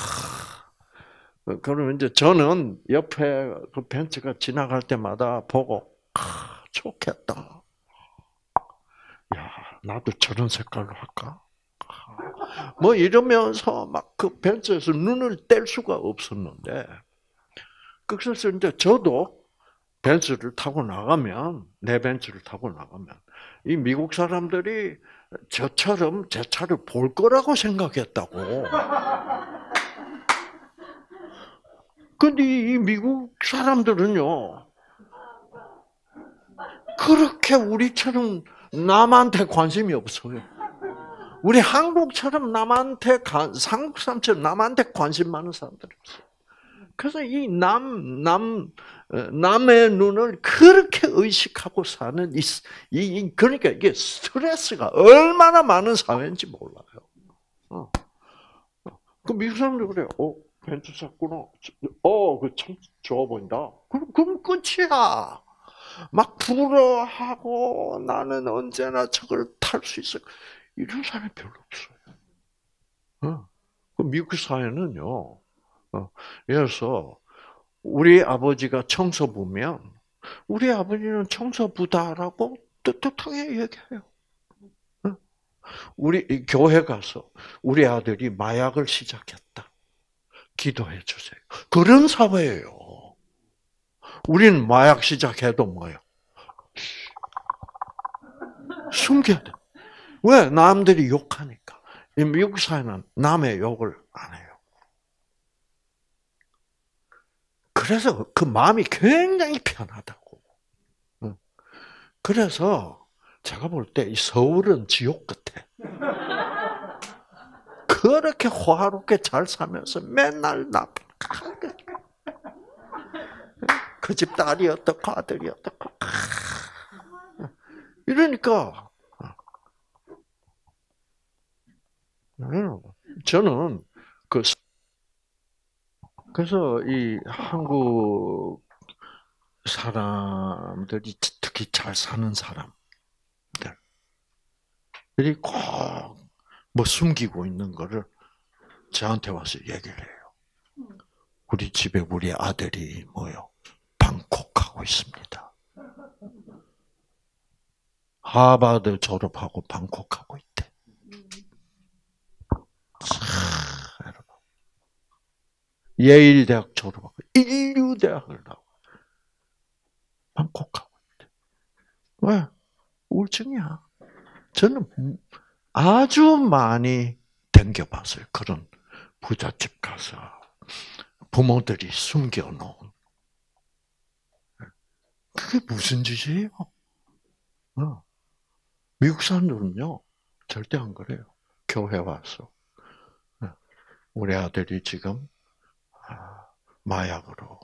그러면 이제 저는 옆에 그 벤츠가 지나갈 때마다 보고 아, 좋겠다. 야, 나도 저런 색깔로 할까? 뭐 이러면서 막 그 벤츠에서 눈을 뗄 수가 없었는데, 그래서 이제 저도 벤츠를 타고 나가면, 내 벤츠를 타고 나가면, 이 미국 사람들이 저처럼 제 차를 볼 거라고 생각했다고. 근데 이 미국 사람들은요, 그렇게 우리처럼 남한테 관심이 없어요. 우리 한국처럼 남한테 한국 사람처럼 남한테 관심 많은 사람들이 없어요. 그래서 이 남, 남, 어, 남의 눈을 그렇게 의식하고 사는 이, 이 그러니까 이게 스트레스가 얼마나 많은 사회인지 몰라요. 어. 그 미국 사람들 그래. 어, 벤츠 샀구나. 어, 그참 좋아 보인다. 그럼 그럼 끝이야. 막 부러워하고 나는 언제나 저걸 탈 수 있어. 이런 사람이 별로 없어요. 어. 그 미국 사회는요. 어. 그래서 우리 아버지가 청소부면 우리 아버지는 청소부다라고 떳떳하게 얘기해요. 어. 우리 교회 가서 우리 아들이 마약을 시작했다. 기도해 주세요. 그런 사회예요. 우리는 마약 시작해도 뭐예요? 숨겨야 돼. 왜? 남들이 욕하니까. 미국 사회는 남의 욕을 안 해요. 그래서 그 마음이 굉장히 편하다고. 그래서 제가 볼때 서울은 지옥 같아. 그렇게 호화롭게 잘 살면서 맨날 나쁜 그집 딸이 어떻고 아들이 어떻고 이러니까 저는 그 그래서 이 한국 사람들이 특히 잘 사는 사람들 이 꼭 뭐 숨기고 있는 거를 저한테 와서 얘기를 해요. 우리 집에 우리 아들이 뭐요? 방콕하고 있습니다. 하버드 졸업하고 방콕하고 있대. 차, 여러분. 예일 대학 졸업하고 인류 대학을 나와. 방콕하고. 왜? 우울증이야. 저는 아주 많이 댕겨봤어요. 그런 부잣집 가서 부모들이 숨겨놓은 그게 무슨 짓이에요? 어. 미국 사람들은요, 절대 안 그래요. 교회 와서. 어. 우리 아들이 지금, 아, 마약으로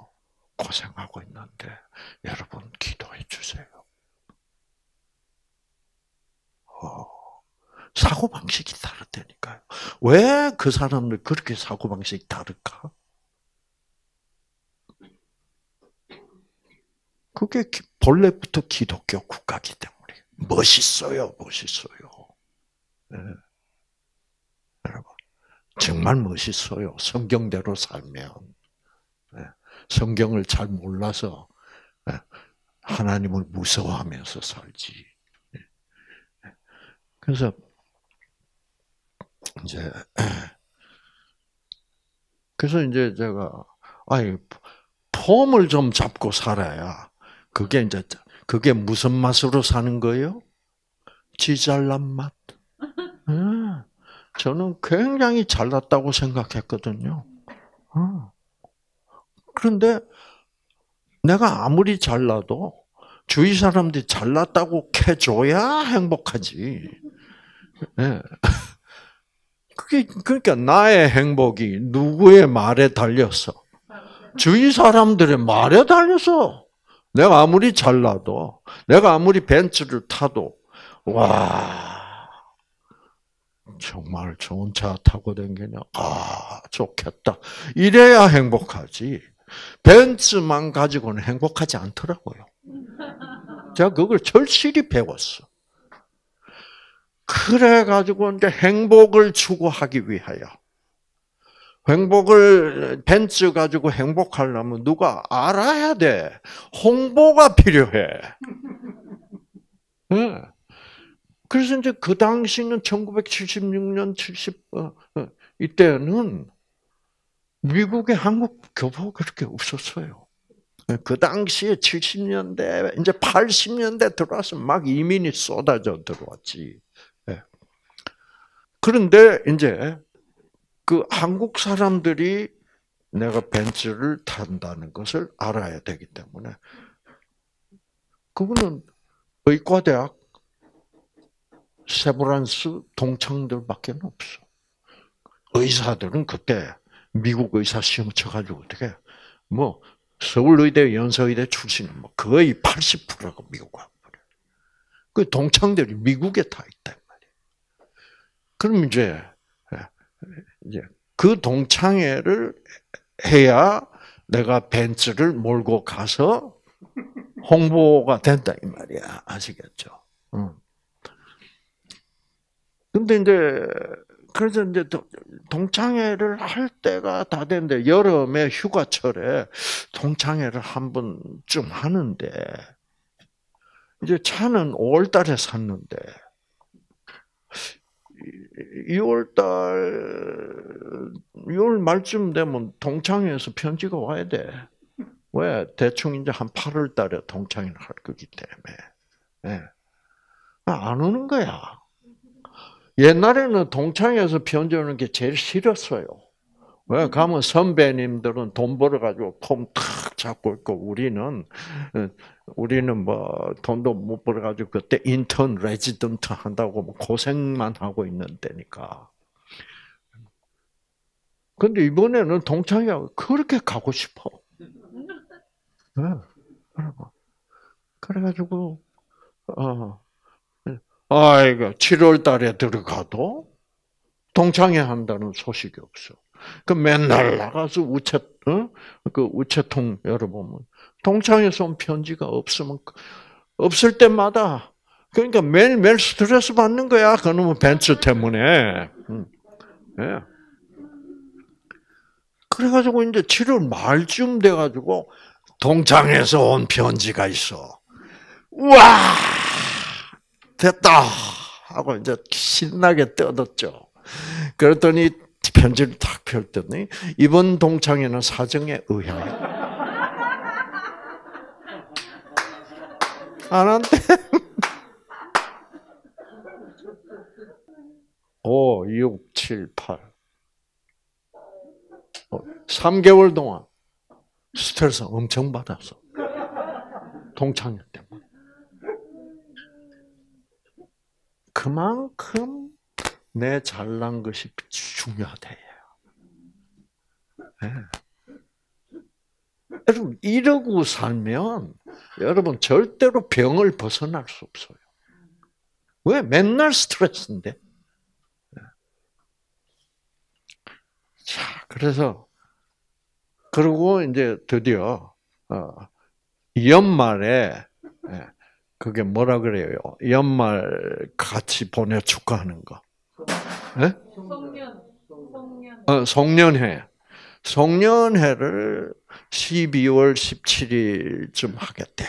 고생하고 있는데, 여러분 기도해 주세요. 어. 사고방식이 다르다니까요. 왜 그 사람들 그렇게 사고방식이 다를까? 그게 본래부터 기독교 국가기 때문에 멋있어요, 멋있어요. 네. 정말 멋있어요. 성경대로 살면 네. 성경을 잘 몰라서 예, 하나님을 무서워하면서 살지. 예. 그래서 이제 그래서 이제 제가 아이 폼을 좀 잡고 살아야 그게 이제 그게 무슨 맛으로 사는 거예요? 지잘난 맛. 네. 저는 굉장히 잘났다고 생각했거든요. 어. 그런데 내가 아무리 잘나도 주위 사람들이 잘났다고 캐줘야 행복하지. 네. 그게 그러니까 나의 행복이 누구의 말에 달렸어? 주위 사람들의 말에 달려서 내가 아무리 잘나도 내가 아무리 벤츠를 타도 와 정말 좋은 차 타고 다니냐 아 좋겠다 이래야 행복하지 벤츠만 가지고는 행복하지 않더라고요. 제가 그걸 절실히 배웠어. 그래 가지고 이제 행복을 추구하기 위하여 행복을 벤츠 가지고 행복하려면 누가 알아야 돼. 홍보가 필요해. 네. 그래서 이제 그 당시는 1976년 70 어, 어, 이때는 미국에 한국 교포가 그렇게 없었어요. 그 당시에 70년대 이제 80년대 들어와서 막 이민이 쏟아져 들어왔지. 예. 그런데 이제 그 한국 사람들이 내가 벤츠를 탄다는 것을 알아야 되기 때문에 그거는 의과대학 세브란스 동창들밖에 없어. 의사들은 그때 미국 의사 시험 쳐가지고 어떻게 뭐 서울의대, 연서의대 출신은 뭐 거의 80%가 미국 가버려. 그 동창들이 미국에 다 있단 말이야. 그럼 이제 이제 그 동창회를 해야 내가 벤츠를 몰고 가서 홍보가 된다 이 말이야. 아시겠죠? 응. 근데 이제 그래서 이제 동창회를 할 때가 다 됐는데 여름에 휴가철에 동창회를 한 번쯤 하는데 이제 차는 5월 달에 샀는데 2월달 6월 말쯤 되면 동창회에서 편지가 와야 돼. 왜 대충 이제 한 8월 달에 동창회를 할 거기 때문에 네. 안 오는 거야. 옛날에는 동창회에서 편지 오는 게 제일 싫었어요. 왜 가면 선배님들은 돈 벌어가지고 폼 탁 잡고 있고 우리는 우리는 뭐 돈도 못 벌어가지고 그때 인턴 레지던트 한다고 뭐 고생만 하고 있는 때니까. 근데 이번에는 동창회가 그렇게 가고 싶어. 네. 그래가지고 어 아이고 7월 달에 들어가도 동창회 한다는 소식이 없어. 그 맨날 나가서 우체 어? 그 우체통 열어보면 동창회에서 온 편지가 없으면 없을 때마다 그러니까 매일 매일 스트레스 받는 거야. 그놈의 벤츠 때문에. 음. 예. 그래가지고 이제 7월 말쯤 돼가지고 동창에서 온 편지가 있어. 우와! 됐다! 하고 이제 신나게 떠들죠. 그랬더니 편지를 탁 펼더니 이번 동창회는 사정에 의하여 안 한대. 5, 6, 7, 8. 3개월 동안 스트레스 엄청 받았어. 동창회 때문에. 그만큼 내 잘난 것이 중요하대요. 네. 여러분 이러고 살면 여러분 절대로 병을 벗어날 수 없어요. 왜? 맨날 스트레스인데. 네. 자, 그래서 그리고 이제 드디어 어, 연말에 예, 그게 뭐라 그래요? 연말 같이 보내 축하하는 거. 네? 송년, 송년. 어, 송년회. 송년회를 12월 17일쯤 하겠대.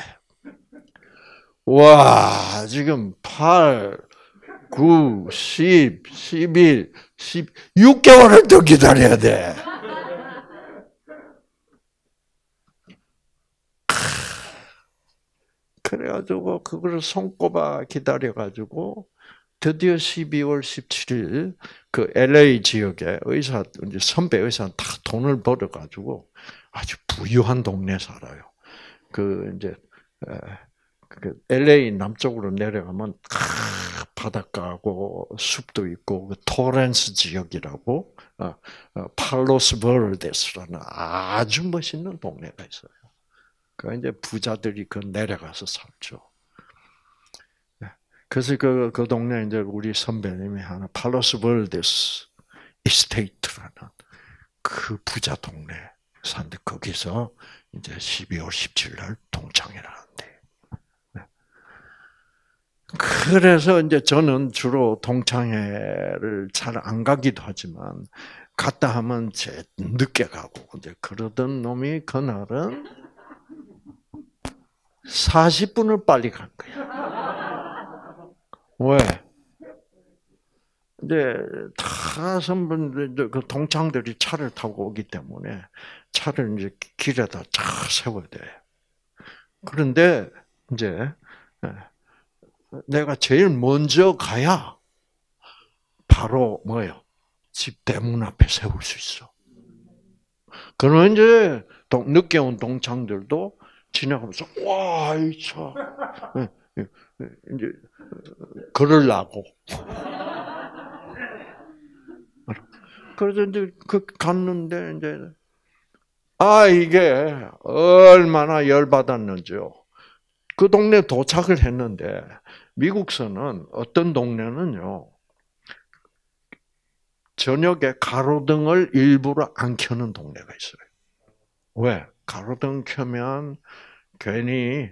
와, 지금 8, 9, 10, 11, 10, 6개월을 더 기다려야 돼. 그래가지고 그거를 손꼽아 기다려가지고 드디어 12월 17일 그 LA 지역에 의사 이제 선배 의사는 다 돈을 벌어가지고 아주 부유한 동네 살아요. 그 이제 그 LA 남쪽으로 내려가면 바닷가고 숲도 있고 그 토렌스 지역이라고 어, 어, 팔로스 버르데스라는 아주 멋있는 동네가 있어요. 그 이제 부자들이 그 내려가서 살죠. 네. 그래서 그, 그 동네 이제 우리 선배님이 하나 팔로스 버르데스 이스테이트라는 그 부자 동네 산데 거기서 이제 12월 17일 날 동창회를 하는데. 네. 그래서 이제 저는 주로 동창회를 잘 안 가기도 하지만 갔다 하면 제 늦게 가고 이제 그러던 놈이 그날은 40분을 빨리 간 거야. 왜? 이제 다 선분들 그 동창들이 차를 타고 오기 때문에 차를 이제 길에다 쫙 세워야 돼. 그런데 이제 예, 내가 제일 먼저 가야 바로 뭐요? 집 대문 앞에 세울 수 있어. 그러면 이제 늦게 온 동창들도 지나가면서 와 이 차, 예, 예, 이제 걸으려고. 그래서 이제 그 갔는데 이제 아 이게 얼마나 열 받았는지요. 그 동네 도착을 했는데 미국서는 어떤 동네는요 저녁에 가로등을 일부러 안 켜는 동네가 있어요. 왜? 가로등 켜면 괜히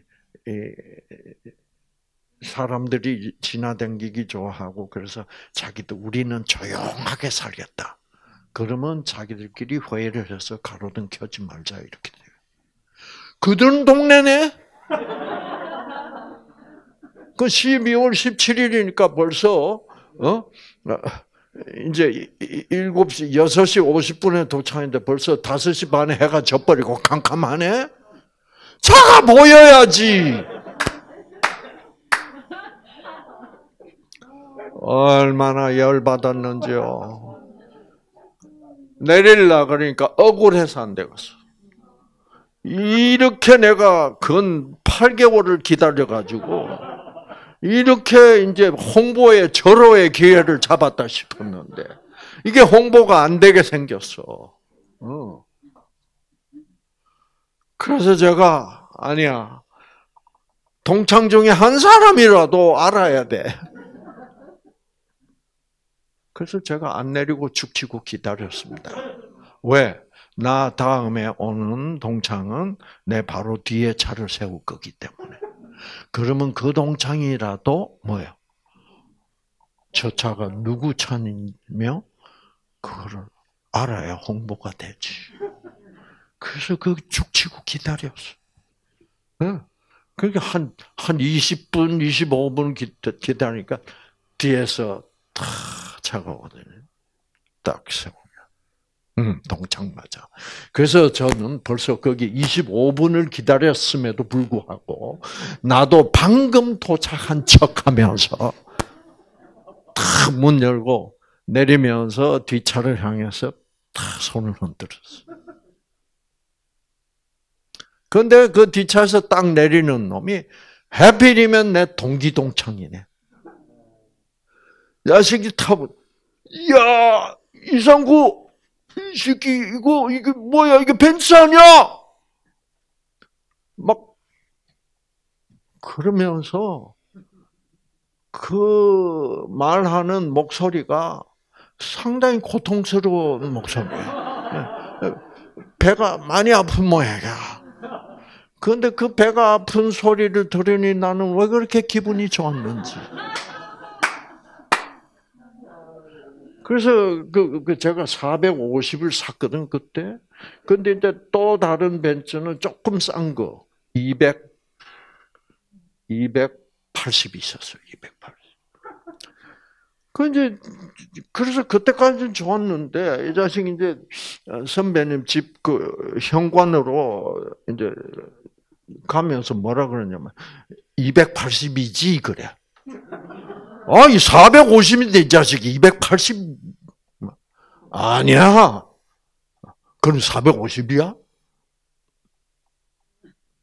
사람들이 지나다니기 좋아하고 그래서 자기도 우리는 조용하게 살겠다. 그러면 자기들끼리 회의를 해서 가로등 켜지 말자 이렇게 돼요. 그들 동네네? 그 12월 17일이니까 벌써 어? 이제 7시, 6시 50분에 도착했는데 벌써 5시 반에 해가 져버리고 캄캄하네? 차가 모여야지! 얼마나 열받았는지요. 내릴라 그러니까 억울해서 안 되겠어. 이렇게 내가 근 8개월을 기다려가지고, 이렇게 이제 홍보의 절호의 기회를 잡았다 싶었는데, 이게 홍보가 안 되게 생겼어. 어. 그래서 제가, 아니야. 동창 중에 한 사람이라도 알아야 돼. 그래서 제가 안 내리고 죽치고 기다렸습니다. 왜? 나 다음에 오는 동창은 내 바로 뒤에 차를 세울 거기 때문에. 그러면 그 동창이라도 뭐예요? 저 차가 누구 차이며 그거를 알아야 홍보가 되지. 그래서 그 죽치고 기다렸어. 응. 그러니까 한, 한 20분, 25분 기다리니까 뒤에서 탁 차가 오더니 딱 세우면, 음, 동창 맞아. 그래서 저는 벌써 거기 25분을 기다렸음에도 불구하고 나도 방금 도착한 척하면서 탁 문 열고 내리면서 뒷차를 향해서 탁 손을 흔들었어. 근데 그 뒷차에서 딱 내리는 놈이 해필이면 내 동기 동창이네. 야식이 타고 야, 이상구, 이 새끼, 이거, 이게 뭐야, 이게 벤츠 아니야? 막, 그러면서, 그 말하는 목소리가 상당히 고통스러운 목소리야. 배가 많이 아픈 모양이야. 그런데 그 배가 아픈 소리를 들으니 나는 왜 그렇게 기분이 좋았는지. 그래서 그, 그 제가 450을 샀거든 그때. 근데 이제 또 다른 벤츠는 조금 싼 거. 200 280이 있었어요. 280. 그 이제 그래서 그때까지는 좋았는데 이 자식이 이제 선배님 집 그 현관으로 이제 가면서 뭐라 그러냐면 280이지 그래. 아 이 450인데 이 자식이 280 아니야. 그럼 450이야?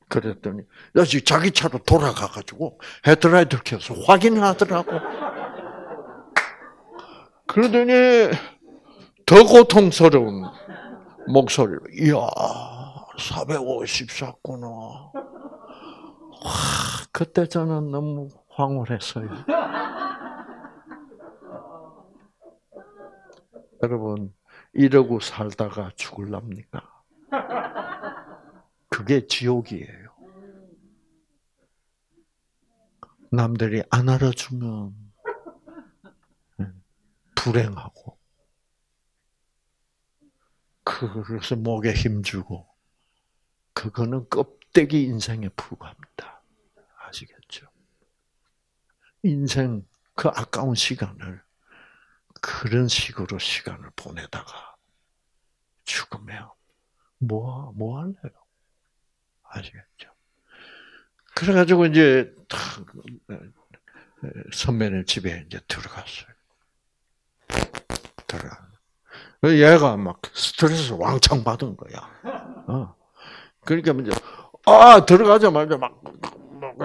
그랬더니 자식 자기 차로 돌아가 가지고 헤드라이트를 켜서 확인하더라고. 그러더니 더 고통스러운 목소리로 이야 450 샀구나. 와 그때 저는 너무 황홀했어요. 여러분 이러고 살다가 죽을랍니까? 그게 지옥이에요. 남들이 안 알아주면 불행하고 그래서 목에 힘주고 그거는 껍데기 인생에 불과합니다. 아시겠죠? 인생 그 아까운 시간을 그런 식으로 시간을 보내다가 죽으면 뭐, 뭐 할래요? 아시겠죠? 그래가지고 이제 선배네 집에 이제 들어갔어요. 들어가. 얘가 막 스트레스 왕창 받은 거야. 어. 그러니까 이제 아 들어가자마자 막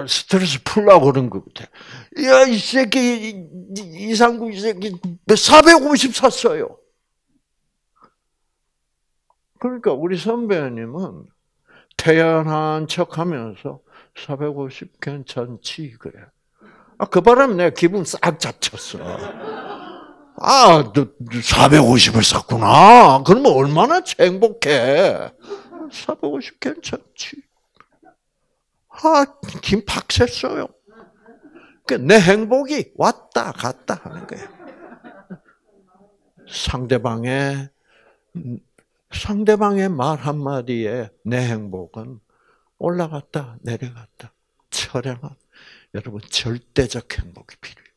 스트레스 풀라고 그런 것 같아. 야, 이 새끼, 이상구 이 새끼, 450 샀어요. 그러니까 우리 선배님은 태연한 척 하면서 450 괜찮지, 그래. 아, 그 바람에 내가 기분 싹 잡쳤어. 아, 너 450을 샀구나. 그러면 얼마나 행복해. 450 괜찮지. 아, 김팍 샜어요. 내 행복이 왔다 갔다 하는 거예요. 상대방의 상대방의 말 한마디에 내 행복은 올라갔다 내려갔다 처량한 여러분 절대적 행복이 필요해요.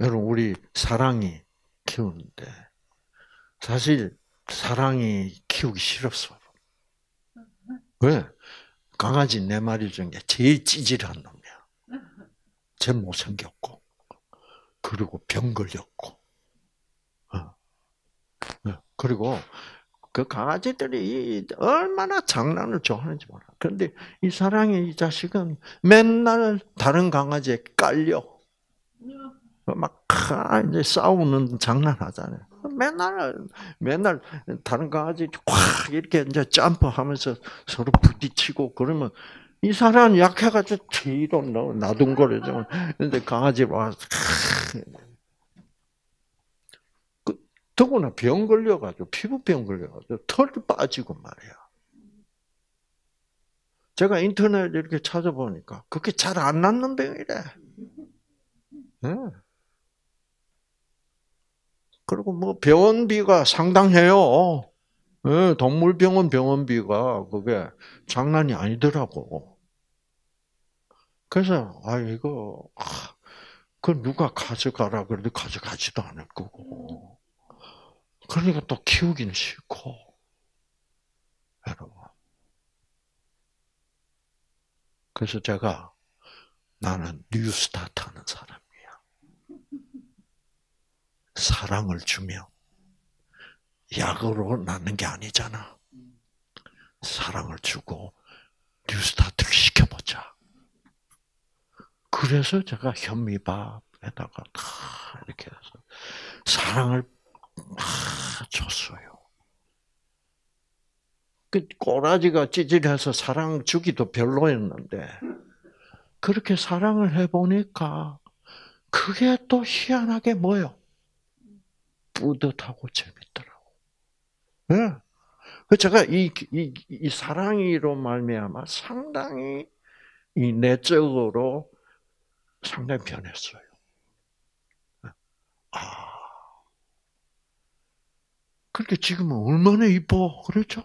여러분 우리 사랑이 키우는데 사실 사랑이 키우기 싫었어. 왜? 강아지 네 마리 중에 제일 찌질한 놈이야. 제일 못생겼고, 그리고 병 걸렸고, 어. 어. 그리고 그 강아지들이 얼마나 장난을 좋아하는지 몰라. 그런데 이 사랑의 이 자식은 맨날 다른 강아지에 깔려. 막, 이제 싸우는 장난 하잖아요. 맨날, 맨날 다른 강아지 꽉 이렇게 이제 점프하면서 서로 부딪히고 그러면 이 사람은 약해가지고 뒤로 나둥거려져. 근데 강아지 와서 그, 더구나 병 걸려가지고 피부병 걸려가지고 털이 빠지고 말이야. 제가 인터넷 이렇게 찾아보니까 그게 잘 안 낫는 병이래. 네. 그리고 뭐 병원비가 상당해요. 네, 동물병원 병원비가 그게 장난이 아니더라고. 그래서 아 이거 아, 그 누가 가져가라 그래도 가져가지도 않을 거고. 그러니까 또 키우기는 싫고. 여러분. 그래서 제가 나는 뉴스타트 하는 사람. 사랑을 주며 약으로 낳는 게 아니잖아. 사랑을 주고 뉴스타트를 시켜보자. 그래서 제가 현미밥에다가 다 이렇게 해서 사랑을 다 줬어요. 그 꼬라지가 찌질해서 사랑 주기도 별로였는데 그렇게 사랑을 해보니까 그게 또 희한하게 뭐요? 뿌듯하고 재밌더라고. 네. 제가 이, 이, 이 사랑이로 말미암아 상당히 이 내적으로 상당히 변했어요. 아. 그렇게 지금은 얼마나 이뻐, 그렇죠?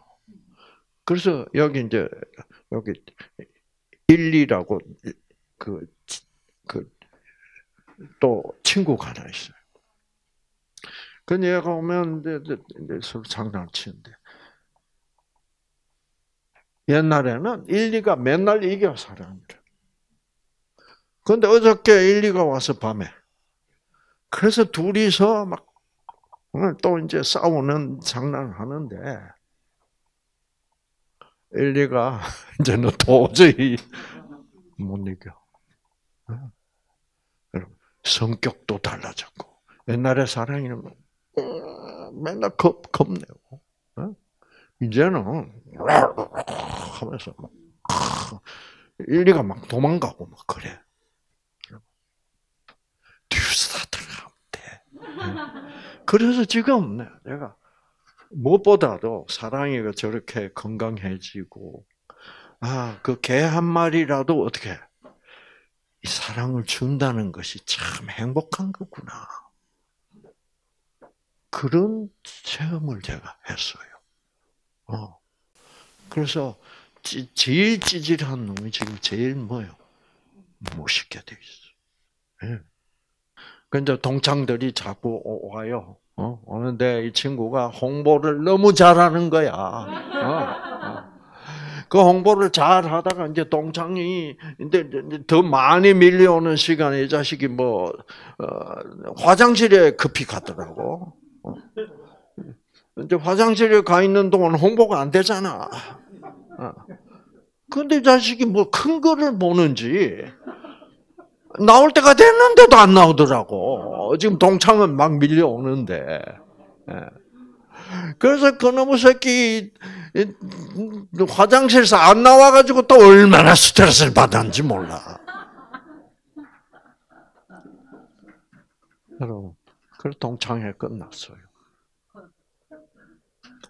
그래서 여기 이제 여기 1, 2라고 그, 그, 또 친구가 하나 있어요. 그 얘가 오면 장난치는데. 옛날에는 1, 2가 맨날 이겨 사람을. 그런데 어저께 1, 2가 와서 밤에. 그래서 둘이서 막 또 이제 싸우는 장난을 하는데. 1, 2가 이제는 도저히 못 이겨. 성격도 달라졌고. 옛날에 사랑이는 맨날 겁 겁내고 이제는 하면서 막 일리가 막 도망가고 막 그래. 뒤에서 다 들어가면 돼. 그래서 지금 내가 무엇보다도 사랑이가 저렇게 건강해지고 아 그 개 한 마리라도 어떻게 이 사랑을 준다는 것이 참 행복한 거구나. 그런 체험을 제가 했어요. 어. 그래서 찌, 제일 찌질한 놈이 지금 제일 뭐요? 멋있게 돼 있어. 예. 근데 동창들이 자꾸 와요. 어? 오는데 이 친구가 홍보를 너무 잘하는 거야. 어? 어. 그 홍보를 잘 하다가 이제 동창이 이제 더 많이 밀려오는 시간에 이 자식이 뭐 어, 화장실에 급히 갔더라고. 어. 이제 화장실에 가 있는 동안 홍보가 안 되잖아. 어. 근데 이 자식이 뭐 큰 거를 보는지 나올 때가 됐는데도 안 나오더라고. 지금 동창은 막 밀려오는데. 예. 그래서 그놈의 새끼 화장실에서 안 나와가지고 또 얼마나 스트레스를 받았는지 몰라. 여러분, 그 동창회 끝났어요.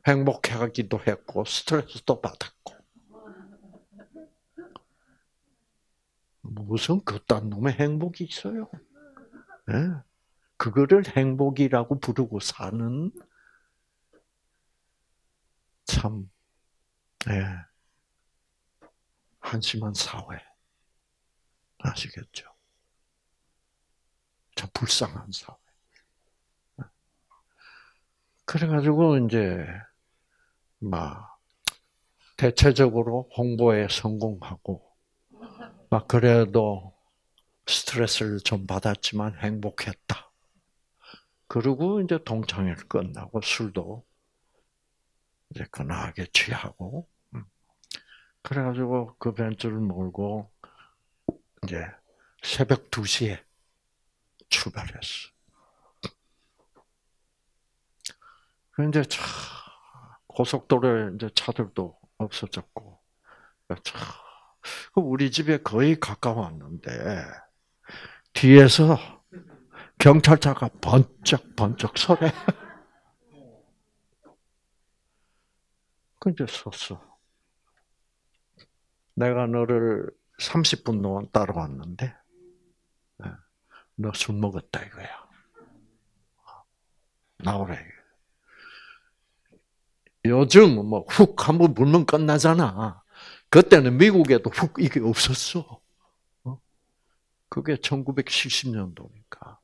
행복해하기도 했고 스트레스도 받았고 무슨 그딴 놈의 행복이 있어요? 네? 그거를 행복이라고 부르고 사는 참 네. 한심한 사회 아시겠죠? 참 불쌍한 사회. 그래가지고 이제 막 대체적으로 홍보에 성공하고 막 그래도 스트레스를 좀 받았지만 행복했다. 그리고 이제 동창회 끝나고 술도 이제 건하게 취하고 음. 그래가지고 그 벤츠를 몰고 이제 새벽 2시에 출발했어. 이제 차, 고속도로에 이제 차들도 없어졌고, 차, 우리 집에 거의 가까웠는데, 뒤에서 경찰차가 번쩍, 번쩍 서래. 그 이제 섰어. 내가 너를 30분 동안 따라왔는데, 네, 너술 먹었다 이거야. 이거. 요즘 뭐훅 한번 불면 끝나잖아. 그때는 미국에도 훅 이게 없었어. 어? 그게 1970년도니까.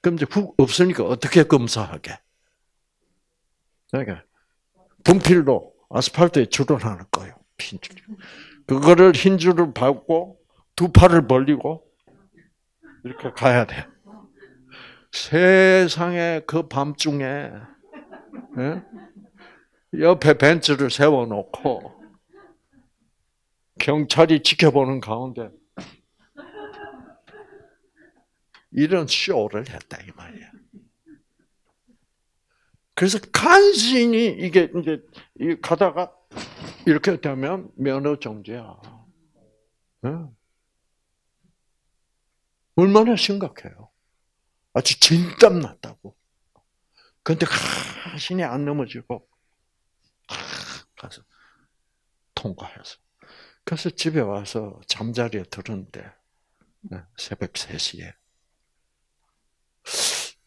그럼 이제 훅 없으니까 어떻게 검사하게? 그러니까 분필로 아스팔트에 하나 꺼요. 흰 줄. 그거를 흰 줄을 밟고 두 팔을 벌리고 이렇게 가야 돼. 세상에 그 밤중에 예? 옆에 벤츠를 세워놓고 경찰이 지켜보는 가운데 이런 쇼를 했다 이 말이야. 그래서 간신히 이게 이제 가다가 이렇게 되면 면허 정지야. 얼마나 심각해요. 아주 진땀 났다고. 근데 간신히 안 넘어지고 가서 통과해서. 그래서 집에 와서 잠자리에 들었는데 새벽 3시에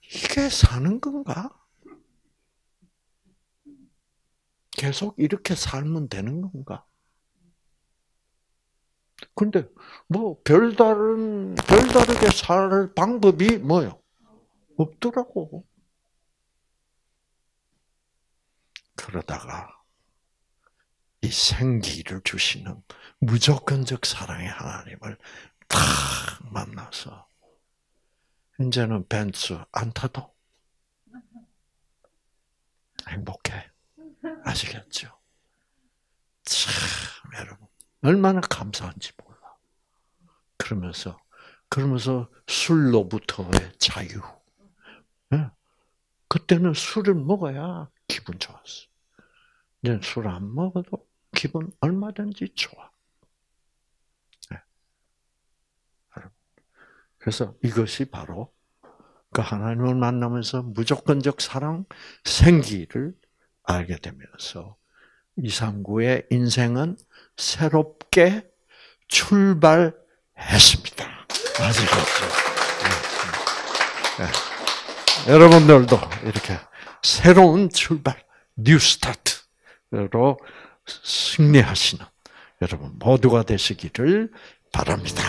이게 사는 건가? 계속 이렇게 살면 되는 건가? 근데 뭐 별다른 별다르게 살 방법이 뭐요? 없더라고. 그러다가 이 생기를 주시는 무조건적 사랑의 하나님을 탁 만나서 이제는 벤츠 안 타도 행복해. 아시겠죠? 참 여러분 얼마나 감사한지 몰라. 그러면서 그러면서 술로부터의 자유. 예? 그때는 술을 먹어야 기분 좋았어. 이제 술 안 먹어도 기분 얼마든지 좋아. 예. 그래서 이것이 바로 그 하나님을 만나면서 무조건적 사랑, 생기를 알게 되면서 이상구의 인생은 새롭게 출발했습니다. 아시겠죠? 네. 네. 여러분들도 이렇게 새로운 출발, New Start로 승리하시는 여러분 모두가 되시기를 바랍니다.